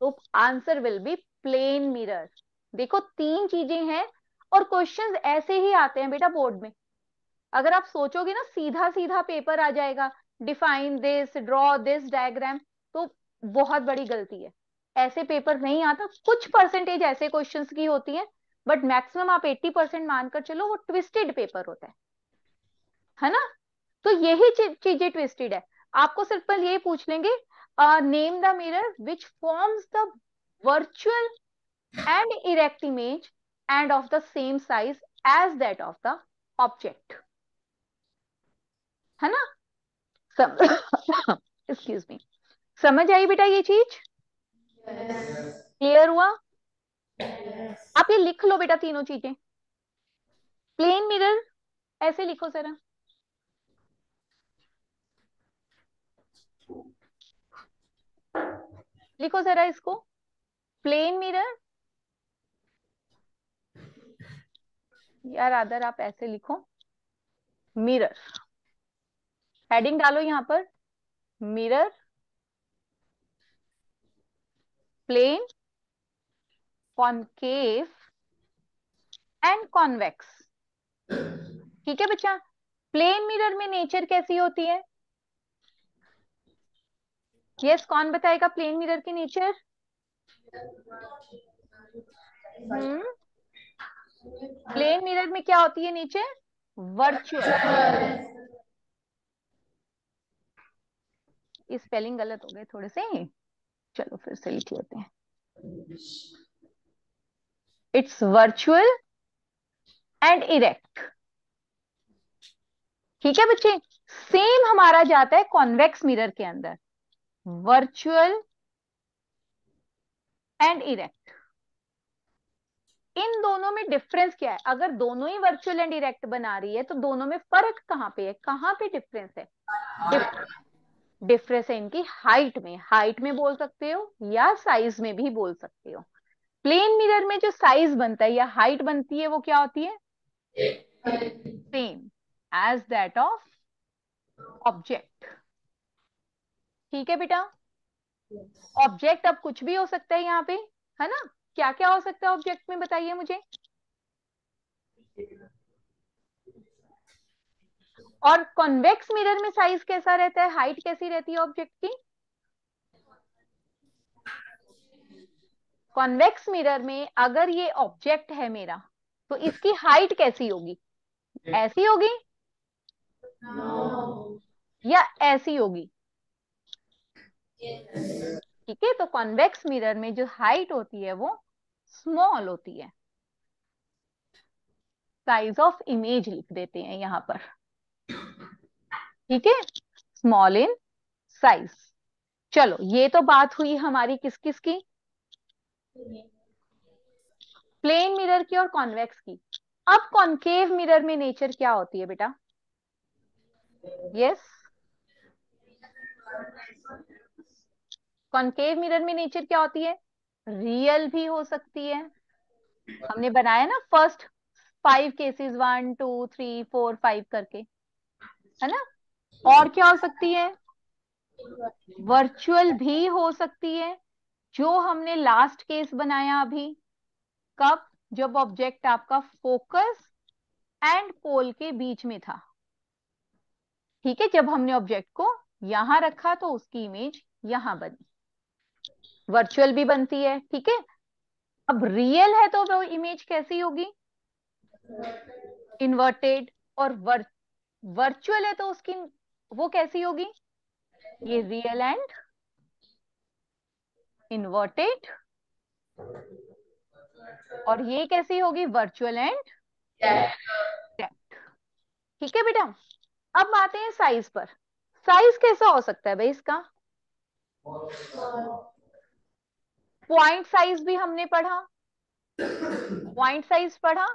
[SPEAKER 1] तो answer will be plane mirror देखो तीन चीज़ें हैं और क्वेश्चंस ऐसे ही आते हैं बेटा बोर्ड में। अगर आप सोचोगे ना सीधा सीधा पेपर आ जाएगा। Define this draw this diagram तो बहुत बड़ी गलती है। ऐसे पेपर नहीं आता। कुछ परसेंटेज ऐसे क्वेश्चंस की होती है बट मैक्सिमम आप 80 परसेंट मानकर चलो वो ट्विस्टेड पेपर होता है। है ना? तो यही चीज़ें ट्विस्टेड है। आपको सिंपल यही पूछ लेंगे name the mirror which forms the virtual and erect image and of the same size as that of the object है ना? एक्सक्यूज मी *coughs* समझ आई बेटा ये चीज़? Clear yes. हुआ? आप ये लिख लो बेटा तीनों चीज़ें। प्लेन मिरर ऐसे लिखो जरा। लिखो जरा इसको। प्लेन मिरर यार आदर, आप ऐसे लिखो। मिरर हेडिंग डालो यहाँ पर। Mirror plane concave and convex ठीक है बच्चा? प्लेन मिरर में नेचर कैसी होती है? यस yes, कौन बताएगा प्लेन मिरर की नेचर हम्म प्लेन मिरर में क्या होती है नेचर वर्चुअल स्पेलिंग गलत हो गए थोड़े से। चलो फिर से होते हैं। इट्स वर्चुअल एंड इरेक्ट ठीक है बच्चे? सेम हमारा जाता है कॉन्वेक्स मिरर के अंदर. वर्चुअल एंड इरेक्ट इन दोनों में डिफरेंस क्या है? अगर दोनों ही वर्चुअल एंड इरेक्ट बना रही है तो दोनों में फ़र्क कहाँ पे है? कहाँ पे डिफरेंस है? डिफरेंस है इनकी हाइट में. हाइट में बोल सकते हो या साइज़ में भी बोल सकते हो. प्लेन मिरर में जो साइज़ बनता है या हाइट बनती है, वो क्या होती है? Same as that of object ठीक है बेटा? ऑब्जेक्ट अब कुछ भी हो सकता है यहाँ पे, है ना? क्या क्या हो सकता है ऑब्जेक्ट में, बताइए मुझे? और कॉन्वेक्स मिरर में साइज़ कैसा रहता है? हाइट कैसी रहती है ऑब्जेक्ट की? कॉन्वेक्स मिरर में अगर ये ऑब्जेक्ट है मेरा तो इसकी हाइट कैसी होगी? ऐसी होगी?
[SPEAKER 3] no.
[SPEAKER 1] या ऐसी होगी? ठीक है तो कॉन्वेक्स मिरर में जो हाइट होती है वो स्मॉल होती है। साइज़ ऑफ़ इमेज लिख देते हैं यहाँ पर। ठीक है स्मॉल इन साइज़ चलो ये तो बात हुई हमारी किस किस की? प्लेन मिरर की और कॉन्वेक्स की। अब कॉन्केव मिरर में नेचर क्या होती है बेटा? यस कॉन्केव मिरर में नेचर क्या होती है? रियल भी हो सकती है। हमने बनाया ना first five cases one two three four five करके। है ना? और क्या हो सकती है? वर्चुअल भी हो सकती है। जो हमने लास्ट केस बनाया अभी, कब, जब ऑब्जेक्ट आपका फोकस एंड पोल के बीच में था। ठीक है, जब हमने ऑब्जेक्ट को यहाँ रखा तो उसकी इमेज यहाँ बनी। वर्चुअल भी बनती है, ठीक है? अब रियल है तो वो इमेज कैसी होगी? इन्वर्टेड और वर्चुअल है तो उसकी, वो कैसी होगी? ये रियल एंड इन्वर्टेड और ये कैसी होगी? वर्चुअल एंड ठीक है बेटा? अब आते हैं साइज़ पर। साइज़ कैसा हो सकता है भाई इसका? पॉइंट साइज़ भी हमने पढ़ा। पॉइंट साइज़ पढ़ा।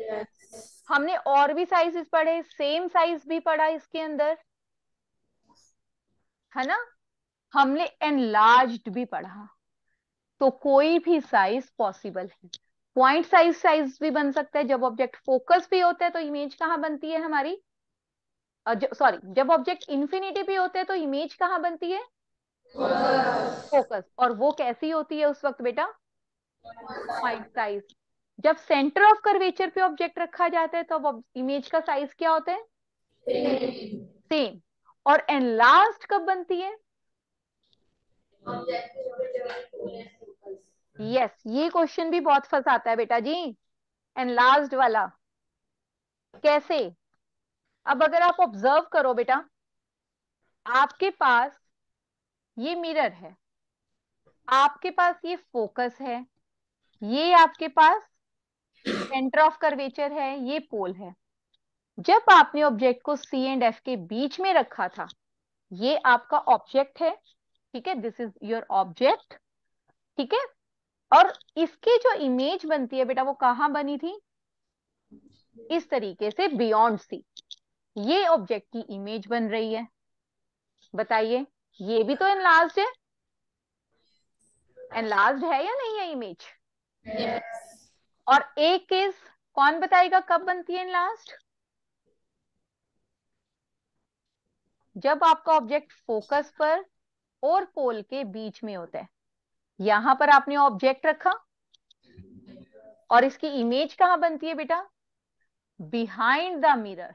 [SPEAKER 1] yes. हमने और भी साइजेस पढ़े सेम साइज़ भी पढ़ा इसके अंदर। है ना? हमने एनलार्ज्ड भी पढ़ा। तो कोई भी साइज़ पॉसिबल है। पॉइंट साइज़ साइज़ भी बन सकता है। जब ऑब्जेक्ट फोकस भी होता है तो इमेज कहाँ बनती है हमारी? सॉरी जब ऑब्जेक्ट इंफिनिटी भी होते हैं तो इमेज कहाँ बनती है? फोकस और वो कैसी होती है उस वक्त बेटा? पॉइंट साइज़ जब सेंटर ऑफ़ कर्वेचर पे ऑब्जेक्ट रखा जाता है तो इमेज का साइज़ क्या होता है? सेम और एंड एनलास्ट कब बनती है? यस ये क्वेश्चन भी बहुत फंसाता है बेटा जी। एंड लास्ट वाला। कैसे? अब अगर आप ऑब्ज़र्व करो बेटा, आपके पास ये मिरर है। आपके पास ये फोकस है। ये आपके पास सेंटर ऑफ़ कर्वेचर है, ये पोल है। जब आपने ऑब्जेक्ट को सी एंड एफ़ के बीच में रखा था, ये आपका ऑब्जेक्ट है। ठीक है दिस इज़ योर ऑब्जेक्ट ठीक है? और इसकी जो इमेज बनती है बेटा वो कहाँ बनी थी? इस तरीके से बियॉन्ड सी। ये ऑब्जेक्ट की इमेज बन रही है। बताइए ये भी तो एनलार्ज है? एनलार्ज है या नहीं है इमेज yes. और एक केस कौन बताएगा कब बनती है लास्ट जब आपका ऑब्जेक्ट फोकस पर और पोल के बीच में होता है। यहाँ पर आपने ऑब्जेक्ट रखा। और इसकी इमेज कहाँ बनती है बेटा? बिहाइंड द मिरर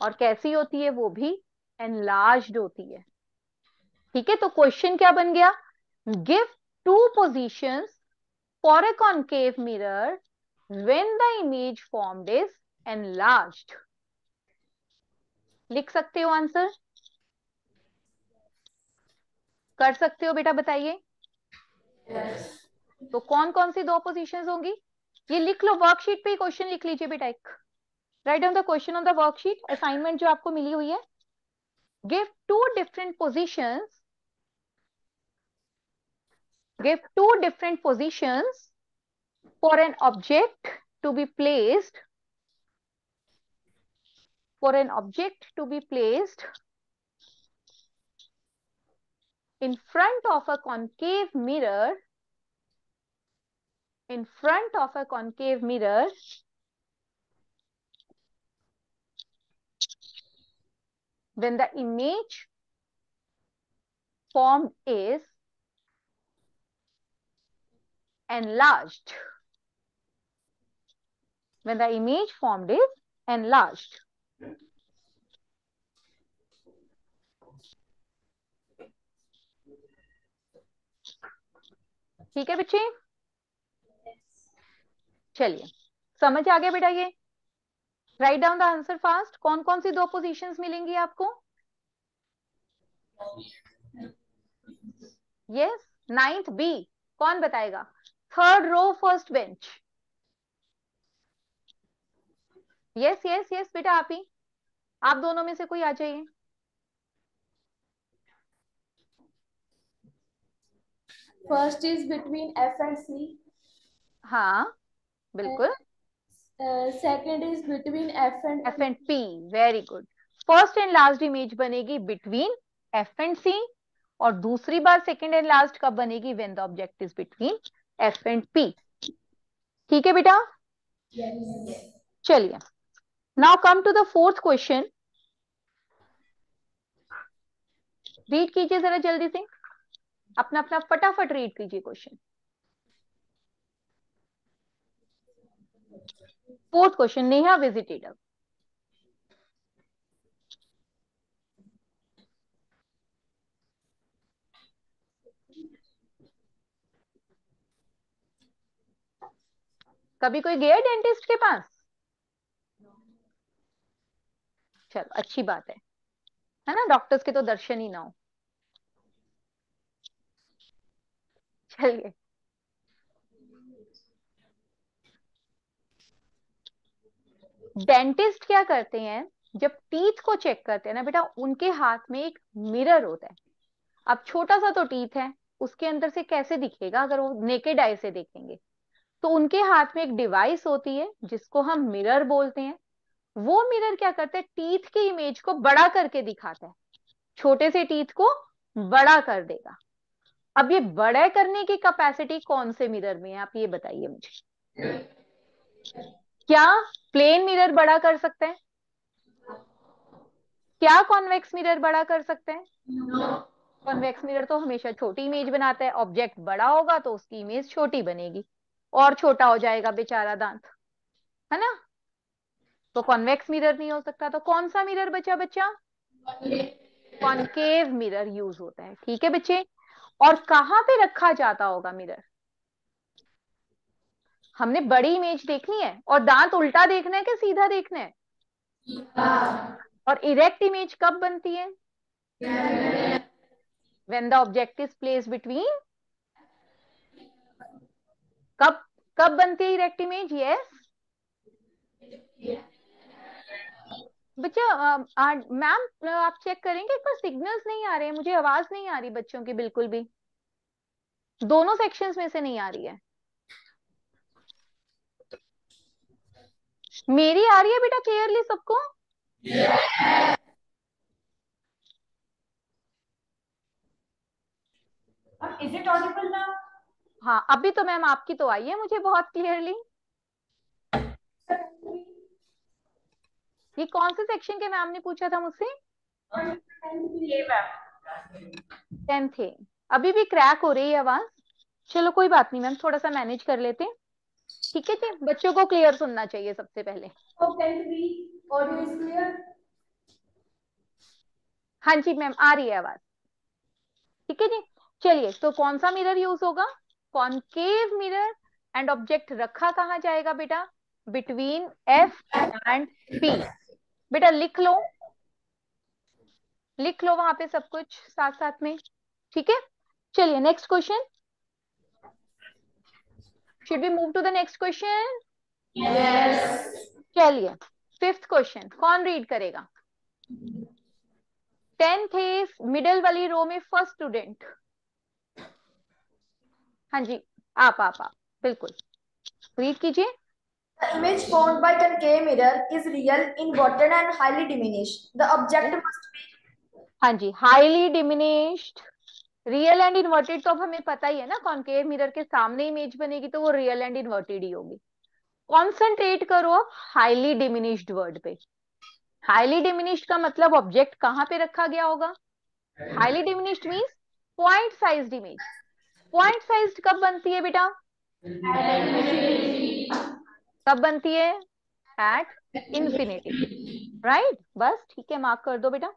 [SPEAKER 1] और कैसी होती है वो भी एनलार्ज होती है। ठीक है तो क्वेश्चन क्या बन गया? Give two position for a concave mirror when the image formed is enlarged लिख सकते हो आंसर कर सकते हो बेटा बताइए? Yes. तो कौन कौन सी दो पोजीशंस होंगी? ये लिख लो वर्कशीट पे क्वेश्चन लिख लीजिए बेटा एक। Write down the question on the worksheet assignment जो आपको मिली हुई है। Give two different positions give two different positions for an object to be placed for an object to be placed in front of a concave mirror in front of a concave mirror when the image formed is enlarged when the image formed is enlarged. ठीक है बच्चे चलिए। समझ आ गया बेटा ये? Write down the answer fast कौन कौन सी दो पोजीशंस मिलेंगी आपको? यस नाइन्थ बी कौन बताएगा? Third row first bench yes yes yes बेटा आप ही। आप दोनों में से कोई आ जाइए।
[SPEAKER 3] First is between F and C
[SPEAKER 1] हाँ बिल्कुल।
[SPEAKER 3] Second is between F and
[SPEAKER 1] F and P very good first and last image बनेगी बिटवीन एफ़ एंड सी और दूसरी बार सेकेंड एंड लास्ट कब बनेगी? When the object is between F and P ठीक है बेटा? yes. चलिए। Now come to the fourth question read कीजिए जरा जल्दी से। अपना अपना फटाफट रीड कीजिए question fourth question Neha visited कभी कोई गया डेंटिस्ट के पास? चलो, अच्छी बात है। है ना? डॉक्टर्स के तो दर्शन ही ना हो। *laughs* चलिए डेंटिस्ट क्या करते हैं? जब टीथ को चेक करते हैं ना बेटा, उनके हाथ में एक मिरर होता है। अब छोटा सा तो टीथ है, उसके अंदर से कैसे दिखेगा अगर वो नेकेड आई से देखेंगे? तो उनके हाथ में एक डिवाइस होती है, जिसको हम मिरर बोलते हैं। वो मिरर क्या करता है? टीथ की इमेज को बड़ा करके दिखाता है। छोटे से टीथ को बड़ा कर देगा। अब ये बड़ा करने की कैपेसिटी कौन से मिरर में है? आप ये बताइए मुझे। क्या प्लेन मिरर बड़ा कर सकते हैं? क्या कॉन्वेक्स मिरर बड़ा कर सकते हैं? कॉन्वेक्स मिरर तो हमेशा छोटी इमेज बनाता है। ऑब्जेक्ट बड़ा होगा तो उसकी इमेज छोटी बनेगी। और छोटा हो जाएगा बेचारा दांत। है ना? तो कॉन्वेक्स मिरर नहीं हो सकता। तो कौन सा मिरर बचा बच्चा? कॉन्केव मिरर यूज़ होता है। ठीक है बच्चे? और कहाँ पे रखा जाता होगा मिरर? हमने बड़ी इमेज देखनी है और दांत उल्टा देखना है कि सीधा देखना है? और इरेक्ट इमेज कब बनती है? When the object is place between? कब कब बनती है इरेक्ट इमेज यस बच्चा मैम आप चेक करेंगे एक बार सिग्नल्स नहीं आ रहे हैं मुझे आवाज़ नहीं आ रही बच्चों की बिल्कुल भी। दोनों सेक्शंस में से नहीं आ रही है। मेरी आ रही है बेटा क्लियरली सबको? Yes.
[SPEAKER 3] Is it audible now
[SPEAKER 1] हाँ अभी तो मैम आपकी तो आई है मुझे बहुत क्लियरली ये कौन से सेक्शन के मैम ने पूछा था मुझसे? टेंथ अभी भी क्रैक हो रही है आवाज़। चलो कोई बात नहीं मैम थोड़ा सा मैनेज कर लेते हैं। ठीक है जी? बच्चों को क्लियर सुनना चाहिए सबसे पहले। हाँ जी मैम आ रही है आवाज़। ठीक है जी? चलिए तो कौन सा मिरर यूज़ होगा? कॉनकेव मिरर एंड ऑब्जेक्ट रखा कहा जाएगा बेटा? बिटवीन एफ़ एंड पी बेटा लिख लो। लिख लो वहाँ पे सब कुछ साथ साथ में ठीक है? चलिए next question should be move to the next question चलिए फिफ्थ क्वेश्चन कौन रीड करेगा? टेंथ इज़ मिडिल वाली रो में फ़र्स्ट स्टूडेंट हाँ जी आप आप आप बिल्कुल। रीड कीजिए।
[SPEAKER 3] The image formed by concave mirror is real, inverted and highly diminished. The object must be
[SPEAKER 1] हाँ जी highly diminished real and inverted तो अब हमें पता ही है ना कॉन्केव मिरर के सामने इमेज बनेगी तो वो रियल एंड इन्वर्टेड ही होगी। कॉन्सेंट्रेट करो अब हाईली डिमिनिश्ड वर्ड पे। हाईली डिमिनिश्ड का मतलब ऑब्जेक्ट कहाँ पे रखा गया होगा? Highly diminished means point size image point size कब बनती है बेटा? कब बनती है? एट इंफिनिटी राइट बस, ठीक है मार्क कर दो बेटा।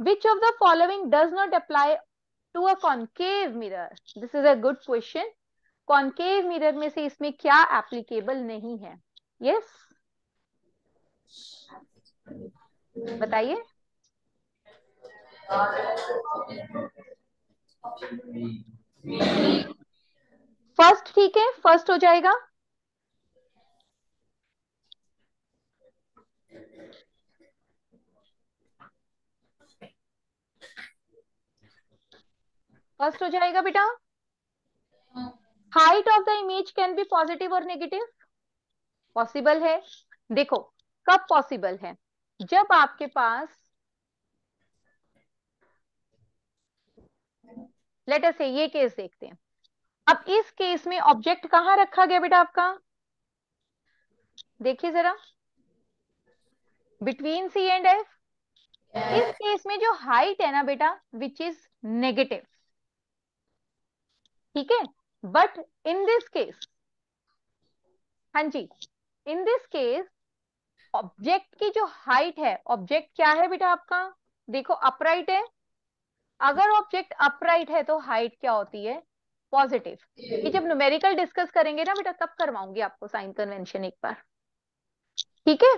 [SPEAKER 1] Which of the following does not apply to a concave mirror this is a good question concave mirror में से इसमें क्या एप्लीकेबल नहीं है? Yes yes? बताइए। फ़र्स्ट ठीक है फ़र्स्ट हो जाएगा। फ़र्स्ट हो जाएगा बेटा? Height of the image can be positive और नेगेटिव पॉसिबल है। देखो कब पॉसिबल है? जब आपके पास लेटर से ये केस देखते हैं। अब इस केस में ऑब्जेक्ट कहाँ रखा गया बेटा आपका? देखिए जरा। बिटवीन सी एंड एफ़ इस केस में जो हाइट है ना बेटा विच इज़ नेगेटिव ठीक है? बट इन दिस केस हाँ जी इन दिस केस ऑब्जेक्ट की जो हाइट है ऑब्जेक्ट क्या है बेटा आपका? देखो अपराइट है। अगर ऑब्जेक्ट अपराइट है तो हाइट क्या होती है? पॉजिटिव ये जब न्यूमेरिकल डिस्कस करेंगे ना बेटा तब करवाऊँगी आपको साइन कन्वेंशन एक बार। ठीक है?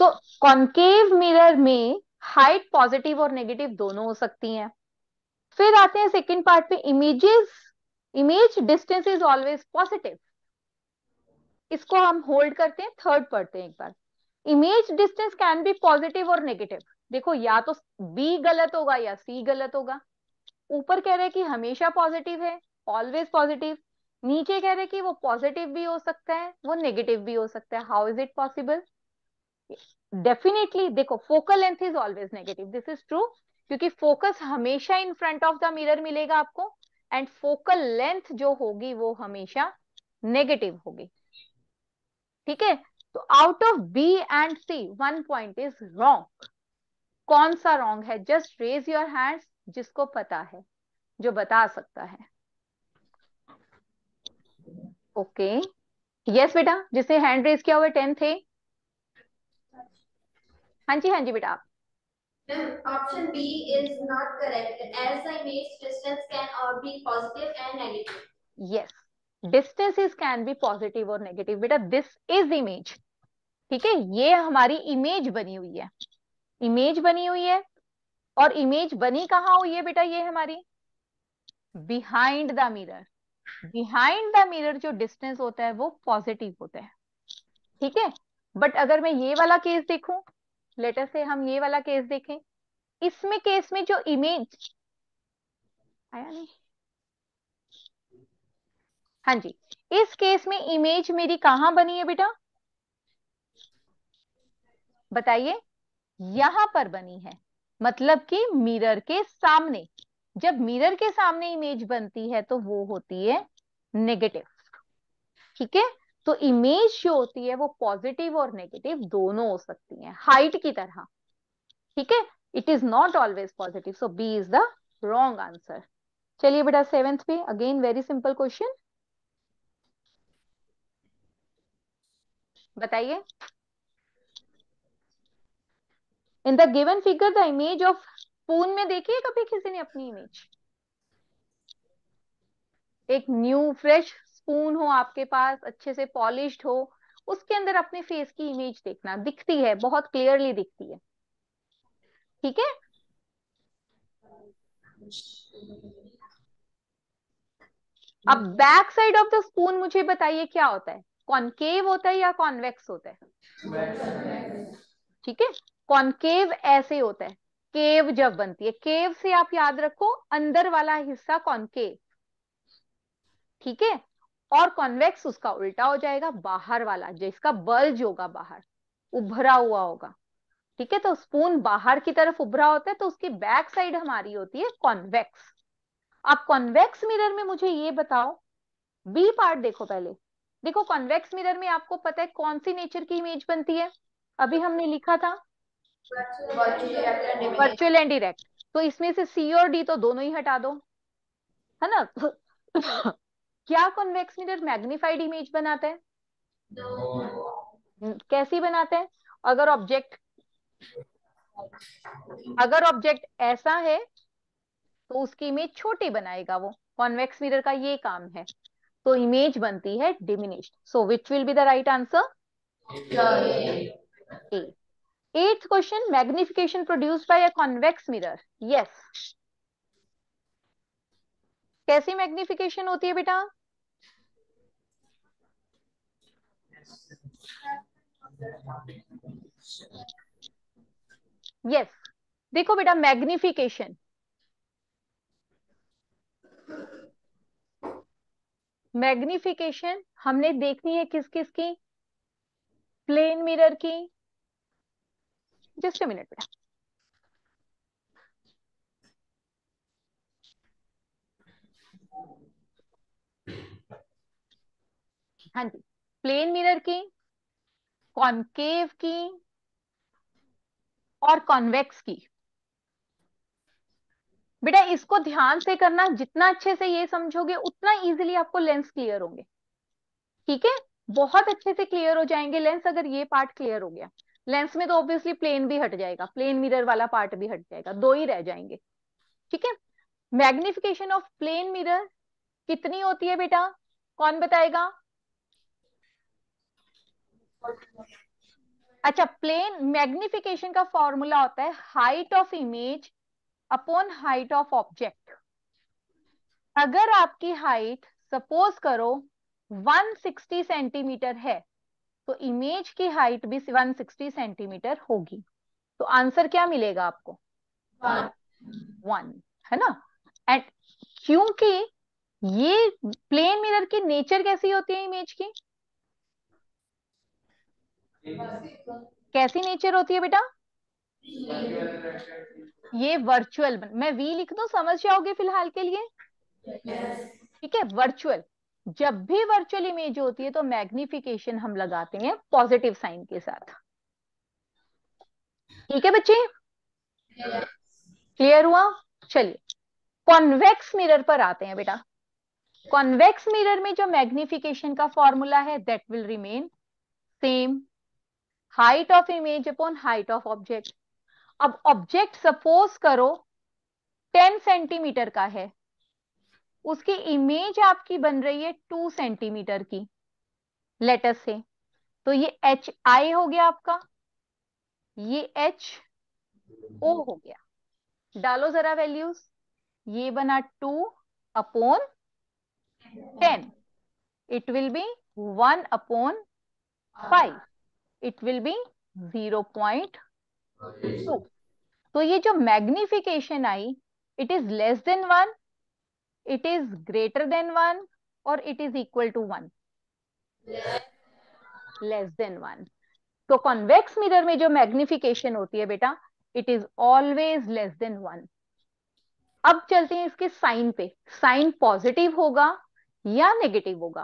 [SPEAKER 1] तो कॉन्केव मिरर में हाइट पॉजिटिव और नेगेटिव दोनों हो सकती हैं। फिर आते हैं सेकेंड पार्ट पे images image distance is always positive इसको हम होल्ड करते हैं थर्ड पढ़ते हैं एक बार। Image distance can be positive और नेगेटिव देखो, या तो बी गलत होगा या सी गलत होगा। ऊपर कह रहे हैं कि हमेशा पॉजिटिव है ऑलवेज पॉजिटिव नीचे कह रहे हैं कि वो पॉजिटिव भी हो सकता है, वो नेगेटिव भी हो सकता है। How is it possible definitely देखो focal length is always negative this is true क्योंकि फोकस हमेशा in front of the mirror मिलेगा आपको एंड फोकल लेंथ जो होगी वो हमेशा नेगेटिव होगी। ठीक है? तो out of B and C one point is wrong कौन सा रॉन्ग है? जस्ट रेज योर हैंड्स जिसको पता है, जो बता सकता है। Okay okay. यस बेटा, जिसने हैंड रेज किया हुआ टेन थे। हाँ जी हाँ जी, बेटा, आप
[SPEAKER 5] option B is not correct as the image distance can or be positive and negative.
[SPEAKER 1] Yes, distances can be positive or negative. बेटा this is image. ठीक है ये हमारी इमेज बनी हुई है इमेज बनी हुई है और इमेज बनी कहाँ हुई है बेटा ये हमारी behind the mirror behind the mirror जो डिस्टेंस होता है वो पॉजिटिव होता है ठीक है बट अगर मैं ये वाला केस देखूँ लेटर से हम ये वाला केस देखें। इसमें केस में जो इमेज आया नहीं। हाँ जी, इस केस में इमेज मेरी कहाँ बनी है बेटा? बताइए, यहाँ पर बनी है। मतलब कि मिरर के सामने। जब मिरर के सामने इमेज बनती है तो वो होती है नेगेटिव ठीक है? तो इमेज जो होती है वो पॉजिटिव और नेगेटिव दोनों हो सकती है हाइट की तरह। ठीक है? It is not always positive so B is the wrong answer चलिए बेटा सेवेंथ पे अगेन वेरी सिंपल क्वेश्चन बताइए। In the given figure the image of spoon में देखिए कभी किसी ने अपनी इमेज एक न्यू फ्रेश स्पून हो आपके पास, अच्छे से पॉलिश्ड हो, उसके अंदर अपने फेस की इमेज देखना, दिखती है, बहुत क्लियरली दिखती है। ठीक है? अब back side of the spoon मुझे बताइए क्या होता है? कॉनकेव होता है या कॉन्वेक्स होता है? ठीक है? कॉनकेव ऐसे होता है। केव जब बनती है केव से आप याद रखो, अंदर वाला हिस्सा कॉनकेव ठीक है? और कॉन्वेक्स उसका उल्टा हो जाएगा बाहर वाला जिसका बल्ज होगा बाहर उभरा हुआ होगा। ठीक है तो स्पून बाहर की तरफ़ उभरा होता है तो उसकी बैक साइड हमारी होती है कॉन्वेक्स अब कॉन्वेक्स मिरर में मुझे ये बताओ बी पार्ट देखो पहले। देखो कॉन्वेक्स मिरर में आपको पता है कौन सी नेचर की इमेज बनती है? अभी हमने लिखा था। वर्चुअल एंड डायरेक्ट तो इसमें से सी और डी तो दोनों ही हटा दो। है ना? क्या कॉन्वेक्स मिरर मैग्निफाइड इमेज बनाता है. कैसी बनाते हैं? अगर ऑब्जेक्ट अगर ऑब्जेक्ट ऐसा है तो उसकी इमेज छोटी बनाएगा वो। कॉन्वेक्स मिरर का ये काम है। तो इमेज बनती है diminished so which will be the right answer A eighth question magnification produced by a convex mirror yes कैसी मैग्निफिकेशन होती है बेटा? Yes yes. देखो बेटा मैग्निफिकेशन मैग्निफिकेशन हमने देखनी है किस किस की? प्लेन मिरर की. जस्ट मिनट बेटा. हाँ जी. प्लेन मिरर की. कॉनकेव की और कॉन्वेक्स की। बेटा, इसको ध्यान से करना, जितना अच्छे से ये समझोगे, उतना इजीली आपको लेंस क्लियर होंगे। ठीक है? बहुत अच्छे से क्लियर हो जाएँगे लेंस अगर ये पार्ट क्लियर हो गया। लेंस में तो ऑब्वियसली प्लेन भी हट जाएगा प्लेन मिरर वाला पार्ट भी हट जाएगा, दो ही रह जाएँगे। ठीक है? मैग्निफिकेशन ऑफ़ प्लेन मिरर कितनी होती है बेटा? कौन बताएगा? अच्छा प्लेन मैग्निफिकेशन का फॉर्मूला होता है height of image upon height of object अगर आपकी हाइट सपोज़ करो 160 सेंटीमीटर है तो इमेज की हाइट भी 160 सेंटीमीटर होगी। तो आंसर क्या मिलेगा आपको? वन है ना? एंड क्योंकि ये प्लेन मिरर की नेचर कैसी होती है इमेज की? कैसी नेचर होती है बेटा? ये वर्चुअल मैं वी लिख दू, समझ जाओगे फ़िलहाल के लिए? ठीक है वर्चुअल जब भी वर्चुअल इमेज होती है तो मैग्निफिकेशन हम लगाते हैं पॉजिटिव साइन के साथ. ठीक है बच्चे? क्लियर हुआ? चलिए. कॉन्वेक्स मिरर पर आते हैं बेटा. कॉन्वेक्स मिरर में जो मैग्निफिकेशन का फॉर्मूला है that will remain same height of image upon height of object अब ऑब्जेक्ट सपोज़ करो 10 सेंटीमीटर का है। उसकी इमेज आपकी बन रही है 2 सेंटीमीटर की। लेटर से तो ये एच आई हो गया आपका। ये एच ओ हो गया। डालो जरा वैल्यूज़ ये बना two upon ten it will be one upon five it will be zero point two तो ये जो magnification I it is less than one it is greater than one और it is equal to one less than one तो convex mirror में जो magnification होती है बेटा it is always less than one अब चलते हैं इसके साइन पे. साइन पॉजिटिव होगा या नेगेटिव होगा?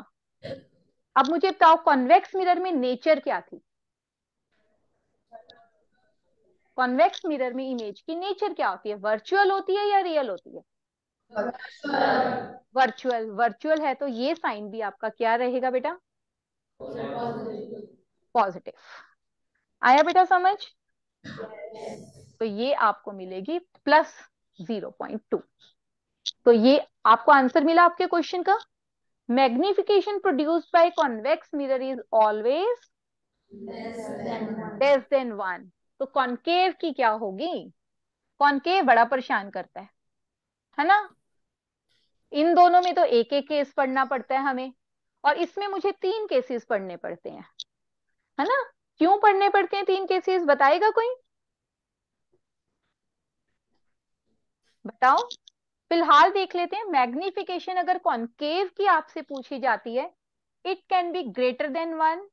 [SPEAKER 1] अब मुझे बताओ कॉन्वेक्स मिरर में नेचर क्या थी? कॉन्वेक्स मिरर में इमेज की नेचर क्या होती है? वर्चुअल होती है या रियल होती है? वर्चुअल वर्चुअल है तो ये साइन भी आपका क्या रहेगा बेटा? पॉजिटिव आया बेटा समझ? तो ये आपको मिलेगी प्लस ज़ीरो पॉइंट टू तो ये आपको आंसर मिला आपके क्वेश्चन का? Magnification produced by convex mirror is always less than one तो कॉन्केव की क्या होगी? कॉन्केव बड़ा परेशान करता है है ना? इन दोनों में तो एक एक केस पढ़ना पड़ता है हमें, और इसमें मुझे तीन केसेस पढ़ने पड़ते हैं, है ना? क्यों पढ़ने पड़ते हैं तीन केसेस बताएगा कोई? बताओ। फ़िलहाल देख लेते हैं मैग्निफिकेशन अगर कॉन्केव की आपसे पूछी जाती है it can be greater than one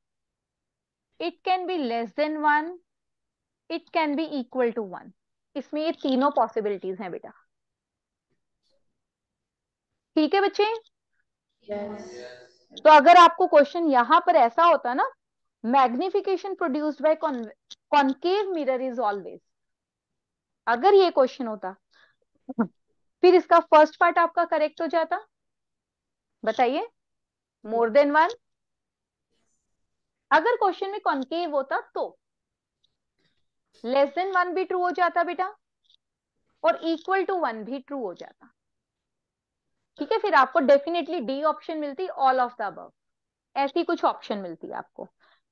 [SPEAKER 1] it can be less than one it can be equal to one इसमें ये तीनों पॉसिबिलिटीज हैं बेटा। ठीक है बच्चे? Yes. तो अगर आपको क्वेश्चन यहाँ पर ऐसा होता ना magnification produced by concave mirror is always अगर ये क्वेश्चन होता फिर इसका फ़र्स्ट पार्ट आपका करेक्ट हो जाता। बताइए। मोर देन वन अगर क्वेश्चन में कॉन्केव होता तो। लेस देन वन भी ट्रू हो जाता बेटा। और इक्वल टू वन भी ट्रू हो जाता। ठीक है फिर आपको डेफिनेटली डी ऑप्शन मिलती ऑल ऑफ़ द अब ऐसी कुछ ऑप्शन मिलती है आपको।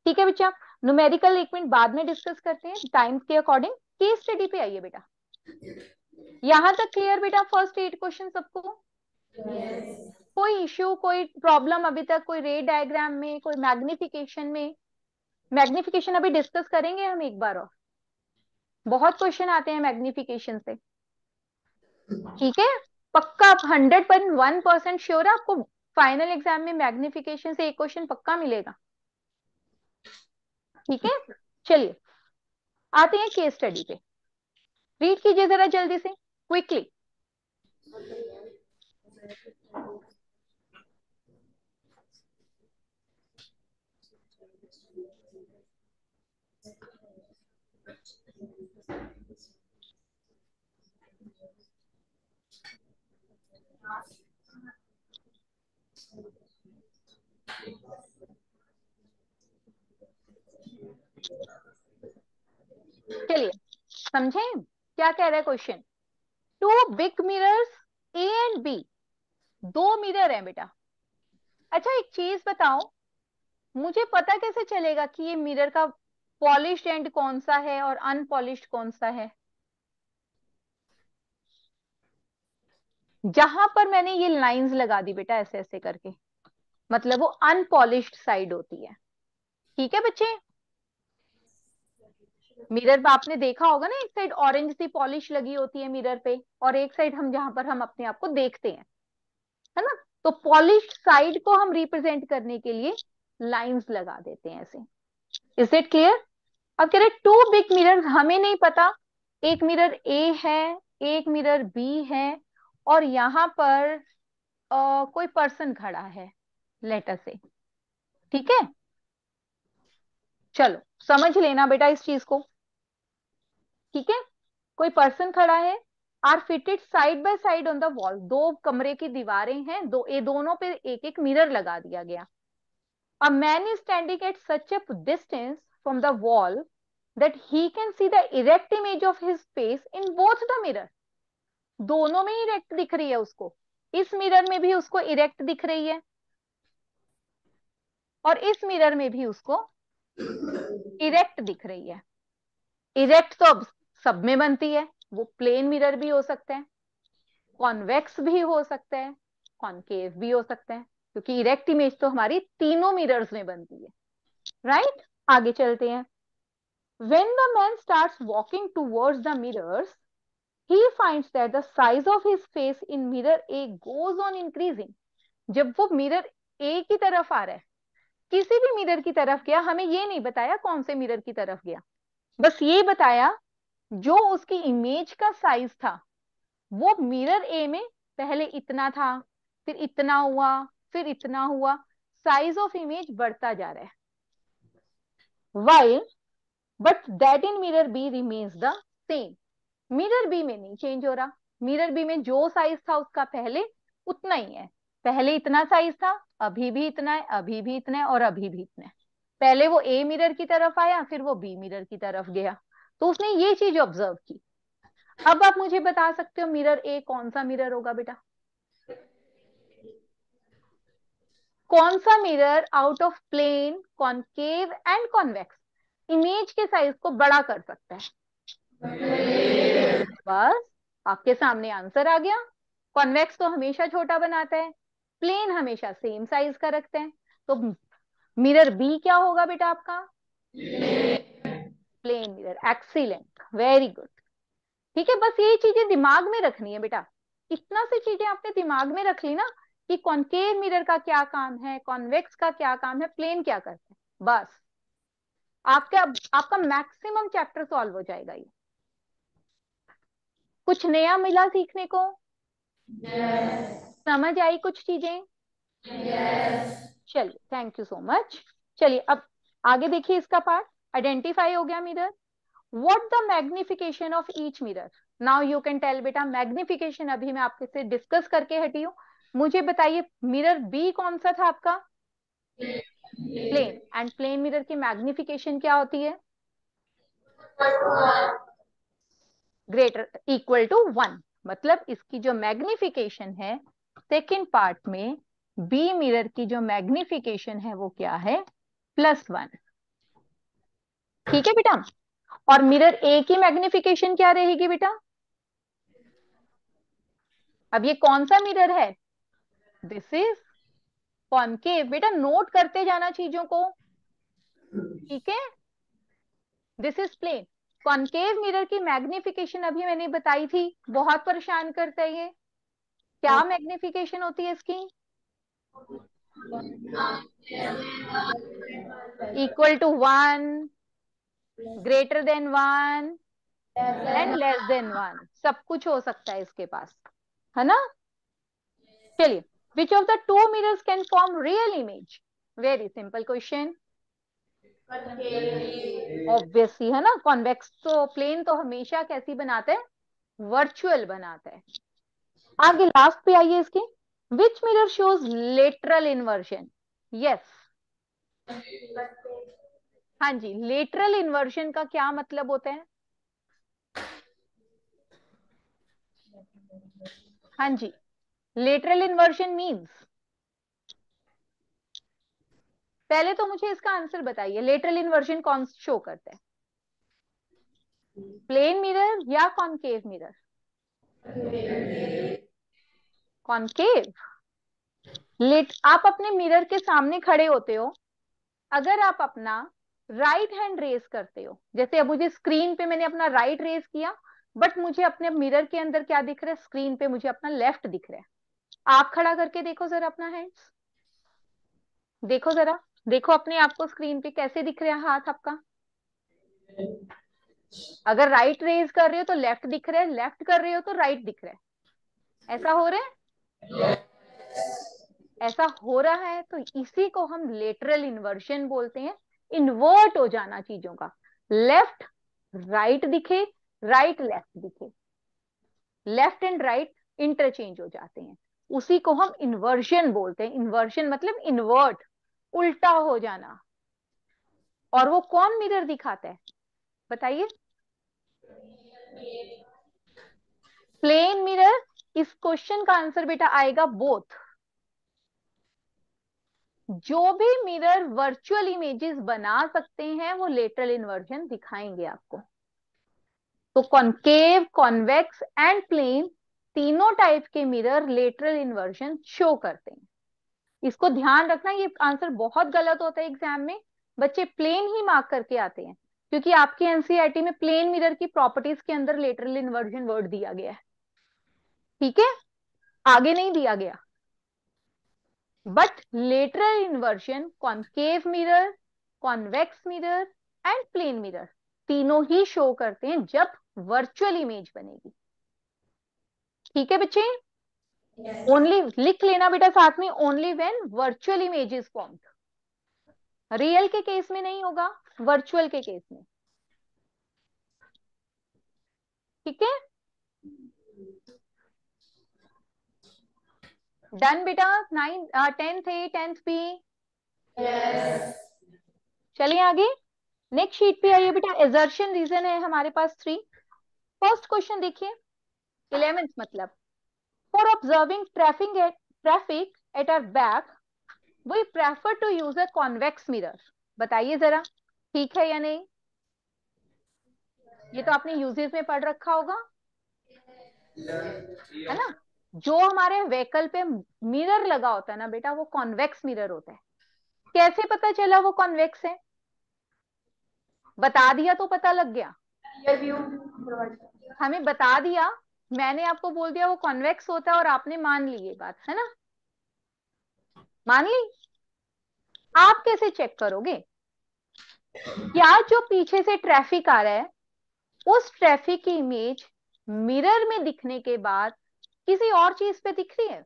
[SPEAKER 1] ठीक है बच्चा न्यूमेरिकल एक मिनट बाद में डिस्कस करते हैं टाइम के अकॉर्डिंग केस स्टडी पे आइए बेटा। यहाँ तक क्लियर बेटा फ़र्स्ट एट क्वेश्चन सबको? Yes. कोई इश्यू कोई प्रॉब्लम अभी तक कोई रे डायग्राम में कोई मैग्निफिकेशन में? मैग्निफिकेशन अभी डिस्कस करेंगे हम एक बार और। बहुत क्वेश्चन आते हैं मैग्निफिकेशन से। ठीक है? पक्का आप hundred point one percent sure है आपको फाइनल एग्ज़ाम में मैग्निफिकेशन से एक क्वेश्चन पक्का मिलेगा? ठीक है? चलिए, आते हैं केस स्टडी पे। रीड कीजिए जरा जल्दी से क्विकली चलिए, समझे? क्या कह रहा है question two big mirrors A and B दो मिरर हैं बेटा। अच्छा एक चीज़ बताओ मुझे पता कैसे चलेगा कि ये मिरर का पॉलिश्ड एंड कौन सा है और अनपॉलिश्ड कौन सा है? जहाँ पर मैंने ये लाइंस लगा दी बेटा ऐसे ऐसे करके। मतलब वो अनपॉलिश्ड साइड होती है। ठीक है बच्चे? मिरर पे आपने देखा होगा ना एक साइड ऑरेंज सी पॉलिश लगी होती है मिरर पे और एक साइड हम जहाँ पर हम अपने आप को देखते हैं है ना? तो पॉलिश साइड को हम रिप्रेजेंट करने के लिए लाइंस लगा देते हैं ऐसे। इज़ इट क्लियर अब कह रहे टू बिग मिरर हमें नहीं पता। एक मिरर ए है एक मिरर बी है और यहाँ पर आ, कोई पर्सन खड़ा है लेटर से ठीक है? चलो समझ लेना बेटा इस चीज़ को। ठीक है? कोई पर्सन खड़ा है? Are fitted side by side on the wall दो कमरे की दीवारें हैं, दो, ये दोनों पे एक एक मिरर लगा दिया गया। A man is standing at such a distance from the wall that he can see the erect image of his face in both the mirror दोनों में इरेक्ट दिख रही है उसको। इस मिरर में भी उसको इरेक्ट दिख रही है। और इस मिरर में भी उसको इरेक्ट दिख रही है। इरेक्ट तो अब सब में बनती है, वो प्लेन मिरर भी हो सकते हैं कॉन्वेक्स भी हो सकते हैं कॉन्केव भी हो सकते हैं, क्योंकि इरेक्ट इमेज तो हमारी तीनों मिरर्स में बनती है राइट right? आगे चलते हैं when the man start walking towards the mirrors he finds that the size of his face in mirror A goes on increasing. जब वो मिरर ए की तरफ़ आ रहा है, किसी भी मिरर की तरफ़ गया, हमें ये नहीं बताया कौन से मिरर की तरफ़ गया बस ये बताया जो उसकी इमेज का साइज़ था, वो मिरर ए में पहले इतना था, फिर इतना हुआ, फिर इतना हुआ साइज़ ऑफ़ इमेज बढ़ता जा रहा है। While but that in mirror B remains the same mirror B में नहीं चेंज हो रहा। मिरर बी में जो साइज़ था उसका पहले उतना ही है। पहले इतना साइज़ था, अभी भी इतना है, अभी भी इतना है और अभी भी इतना है। पहले वो ए मिरर की तरफ़ आया, फिर वो बी मिरर की तरफ़ गया। तो उसने ये चीज़ ऑब्ज़र्व की। अब आप मुझे बता सकते हो मिरर ए कौन सा मिरर होगा बेटा? कौन सा mirror out of plane concave and convex image के साइज़ को बड़ा कर सकता है। बस, आपके सामने आंसर आ गया। कॉन्वेक्स तो हमेशा छोटा बनाता है। प्लेन हमेशा सेम साइज़ का रखते हैं। तो मिरर बी क्या होगा बेटा आपका? Plane mirror excellent very good ठीक है बस यही चीज़ें दिमाग में रखनी है बेटा। इतना सी चीज़ें आपने दिमाग में रख ली ना कि कॉन्केव मिरर का क्या काम है कॉन्वेक्स का क्या काम है प्लेन क्या करते हैं? बस। आपका आपका मैक्सिमम चैप्टर सॉल्व हो जाएगा ये। कुछ नया मिला सीखने को? yes. समझ आई कुछ चीज़ें? Yes. चलिए थैंक यू सो मच चलिए अब आगे देखिए इसका पार्ट आइडेंटिफाई हो गया mirror. What the magnification of each mirror now you can tell बेटा मैग्निफिकेशन अभी मैं आपके से डिस्कस करके हटी हूँ। मुझे बताइए मिरर बी कौन सा था आपका? प्लेन एंड प्लेन मिरर की मैग्निफिकेशन क्या होती है? ग्रेटर इक्वल टू वन मतलब इसकी जो मैग्निफिकेशन है सेकेंड पार्ट में बी मिरर की जो मैग्निफिकेशन है, वो क्या है? प्लस वन ठीक है बेटा? और मिरर ए की मैग्निफिकेशन क्या रहेगी बेटा? अब ये कौन सा मिरर है? दिस इज़ कॉनकेव बेटा नोट करते जाना चीज़ों को। ठीक है? This is plane concave mirror की मैग्निफिकेशन अभी मैंने बताई थी। बहुत परेशान करता है ये। क्या मैग्निफिकेशन होती है इसकी? Equal to one greater than one and less than one सब कुछ हो सकता है इसके पास है ना? चलिए which of the two mirrors can form real image very simple question obviously है ना? कॉन्वेक्स तो प्लेन तो हमेशा कैसी बनाते हैं? वर्चुअल बनाता है। आगे लास्ट पे आइए इसके। Which mirror shows lateral inversion yes हाँ जी लेटरल इन्वर्जन का क्या मतलब होता है? हाँ जी लेटरल इन्वर्जन मीन्स पहले तो मुझे इसका आंसर बताइए लेटरल इन्वर्जन कौन शो करता है? प्लेन मिरर या कॉनकेव मिरर कॉनकेव लेट आप अपने मिरर के सामने खड़े होते हो, अगर आप अपना राइट हैंड रेस करते हो। जैसे अब मुझे स्क्रीन पे मैंने अपना राइट right रेस किया बट मुझे अपने मिरर के अंदर क्या दिख रहा है? स्क्रीन पे मुझे अपना लेफ़्ट दिख रहा है। आप खड़ा करके देखो जरा अपना हैंड्स देखो जरा। देखो अपने आप को स्क्रीन पे कैसे दिख रहा है हाथ आपका। अगर राइट right रेज कर रहे हो तो लेफ़्ट दिख रहा है। लेफ़्ट कर रहे हो तो राइट right दिख रहा है। ऐसा हो रहा है? ऐसा हो रहा है तो इसी को हम लेटरल इन्वर्शन बोलते हैं। इन्वर्ट हो जाना चीज़ों का। लेफ़्ट राइट दिखे राइट लेफ़्ट दिखे। लेफ़्ट एंड राइट इंटरचेंज हो जाते हैं। उसी को हम इन्वर्शन बोलते हैं। इन्वर्शन मतलब इन्वर्ट उल्टा हो जाना। और वो कौन मिरर दिखाता है? बताइए। प्लेन मिरर इस क्वेश्चन का आंसर बेटा आएगा बोथ जो भी मिरर वर्चुअल इमेजेस बना सकते हैं, वो लेटरल इन्वर्जन दिखाएँगे आपको। तो कॉन्केव कॉन्वेक्स एंड प्लेन तीनों टाइप के मिरर लेटरल इन्वर्जन शो करते हैं। इसको ध्यान रखना, ये आंसर बहुत गलत होता है एग्ज़ाम में। बच्चे प्लेन ही मार्क करके आते हैं, क्योंकि आपके एनसीईआरटी में प्लेन मिरर की प्रॉपर्टीज़ के अंदर लेटरल इन्वर्जन वर्ड दिया गया है। ठीक है? आगे नहीं दिया गया। But lateral inversion concave mirror convex mirror and plane mirror तीनों ही शो करते हैं जब वर्चुअल इमेज बनेगी। ठीक है बच्चे? Only yes. लिख लेना बेटा साथ में only when virtual image is formed real के केस में नहीं होगा वर्चुअल के केस में। ठीक है? डन बेटा? Nine tenth A tenth B चलिए आगे। नेक्स्ट शीट पे आइए बेटा। एजर्शन रीजन है हमारे पास थ्री फ़र्स्ट क्वेश्चन देखिए। इलेवेंथ मतलब। For observing traffic at traffic at our back we prefer to use a convex mirror बताइए जरा ठीक है या नहीं? ये तो आपने यूजेस में पढ़ रखा होगा। है ना? जो हमारे व्हीकल पे मिरर लगा होता है ना बेटा वो कॉन्वेक्स मिरर होता है। कैसे पता चला वो कॉन्वेक्स है? बता दिया तो पता लग गया। हमें बता दिया मैंने आपको बोल दिया वो कॉन्वेक्स होता है और आपने मान ली ये बात है ना? मान ली? आप कैसे चेक करोगे? क्या जो पीछे से ट्रैफ़िक आ रहा है उस ट्रैफ़िक की इमेज मिरर में दिखने के बाद किसी और चीज़ पे दिख रही है?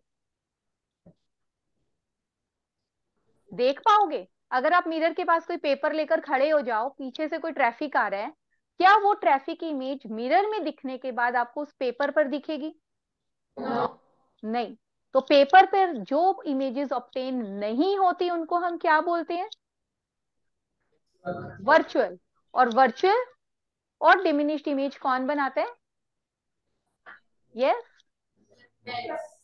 [SPEAKER 1] देख पाओगे? अगर आप मिरर के पास कोई पेपर लेकर खड़े हो जाओ, पीछे से कोई ट्रैफ़िक आ रहा है, क्या वो ट्रैफ़िक इमेज मिरर में दिखने के बाद आपको उस पेपर पर दिखेगी? no. नहीं। तो पेपर पर जो इमेजेस ऑप्टेन नहीं होती, उनको हम क्या बोलते हैं? वर्चुअल और वर्चुअल और डिमिनिश्ड इमेज कौन बनाते हैं? यस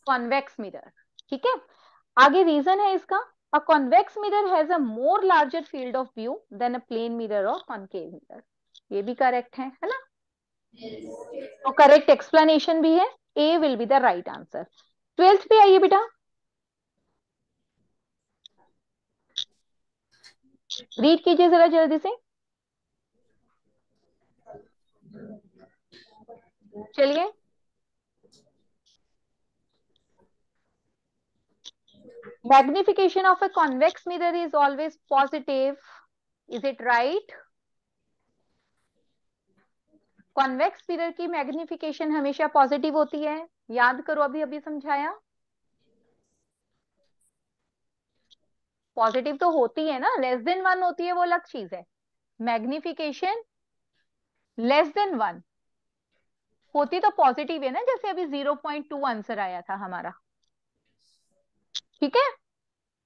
[SPEAKER 1] कॉन्वेक्स मिरर ठीक है? आगे रीजन है इसका a convex mirror has a more larger field of view than a plane mirror और कॉन्केव मिरर ये भी करेक्ट है है ना? तो करेक्ट एक्सप्लेनेशन भी है A will be the right answer twelfth पे आइए बेटा। रीड कीजिए जरा जल्दी से। चलिए। Magnification of a convex mirror is always positive. Is it right? Convex mirror की मैग्निफिकेशन हमेशा पॉजिटिव होती है। याद करो अभी अभी समझाया? पॉजिटिव तो होती है ना। लेस देन वन होती है, वो अलग चीज़ है। मैग्निफिकेशन लेस देन वन होती तो पॉजिटिव है ना, जैसे अभी ज़ीरो पॉइंट टू आंसर आया था हमारा। ठीक है?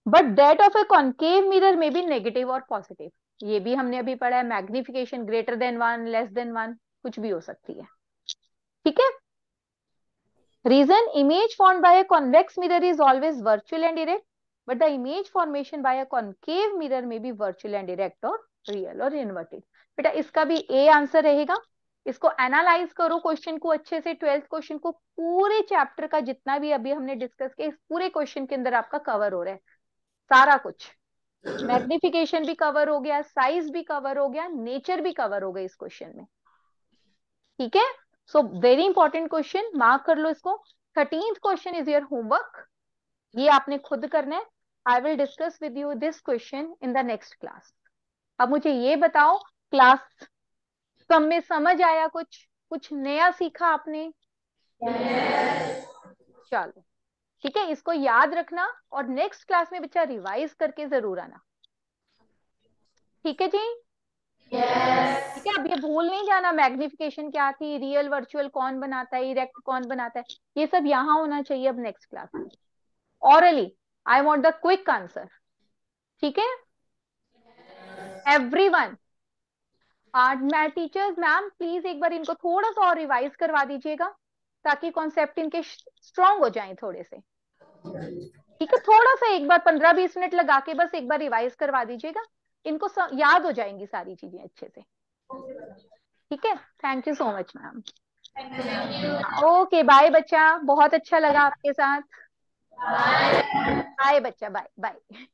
[SPEAKER 1] But that of a concave mirror में भी नेगेटिव और पॉजिटिव ये भी हमने अभी पढ़ा है magnification greater than one less than one कुछ भी हो सकती है। ठीक है? Reason image form by a convex mirror is always virtual and direct but the image formation by a concave mirror may be virtual and direct or real or inverted. बेटा, इसका भी ए आंसर रहेगा। इसको analyse करो question को अच्छे से twelfth question को, पूरे चैप्टर का जितना भी अभी हमने डिस्कस किया, इस पूरे क्वेश्चन के अंदर आपका कवर हो रहा है। सारा कुछ। मैग्निफिकेशन भी कवर हो गया साइज़ भी कवर हो गया नेचर भी कवर हो गया इस क्वेश्चन में। ठीक है? So very important question mark कर लो इसको। Thirteenth question is your homework ये आपने खुद करना है। I will discuss with you this question in the next class अब मुझे ये बताओ क्लास सब में समझ आया कुछ कुछ नया सीखा आपने? yes. चलो ठीक है इसको याद रखना और नेक्स्ट क्लास में बच्चा रिवाइज करके ज़रूर आना। ठीक है जी? Yes. ठीक है अब ये भूल नहीं जाना मैग्निफिकेशन क्या थी रियल वर्चुअल कौन बनाता है इरेक्ट कौन बनाता है ये सब यहाँ होना चाहिए अब नेक्स्ट क्लास में। Orally I want the quick answer ठीक है? एवरी वन मैं टीचर्स मैम प्लीज़ एक बार इनको थोड़ा सा और रिवाइज करवा दीजिएगा, ताकि कॉन्सेप्ट इनके स्ट्रॉन्ग हो जाएँ थोड़े से। ठीक है? थोड़ा सा एक बार, पंद्रह बीस मिनट लगा के बस एक बार रिवाइज करवा दीजिएगा। इनको याद हो जाएँगी सारी चीज़ें अच्छे से। ठीक है? Thank you so much ma'am okay bye बच्चा। बहुत अच्छा लगा आपके साथ। बाय बच्चा बाय बाय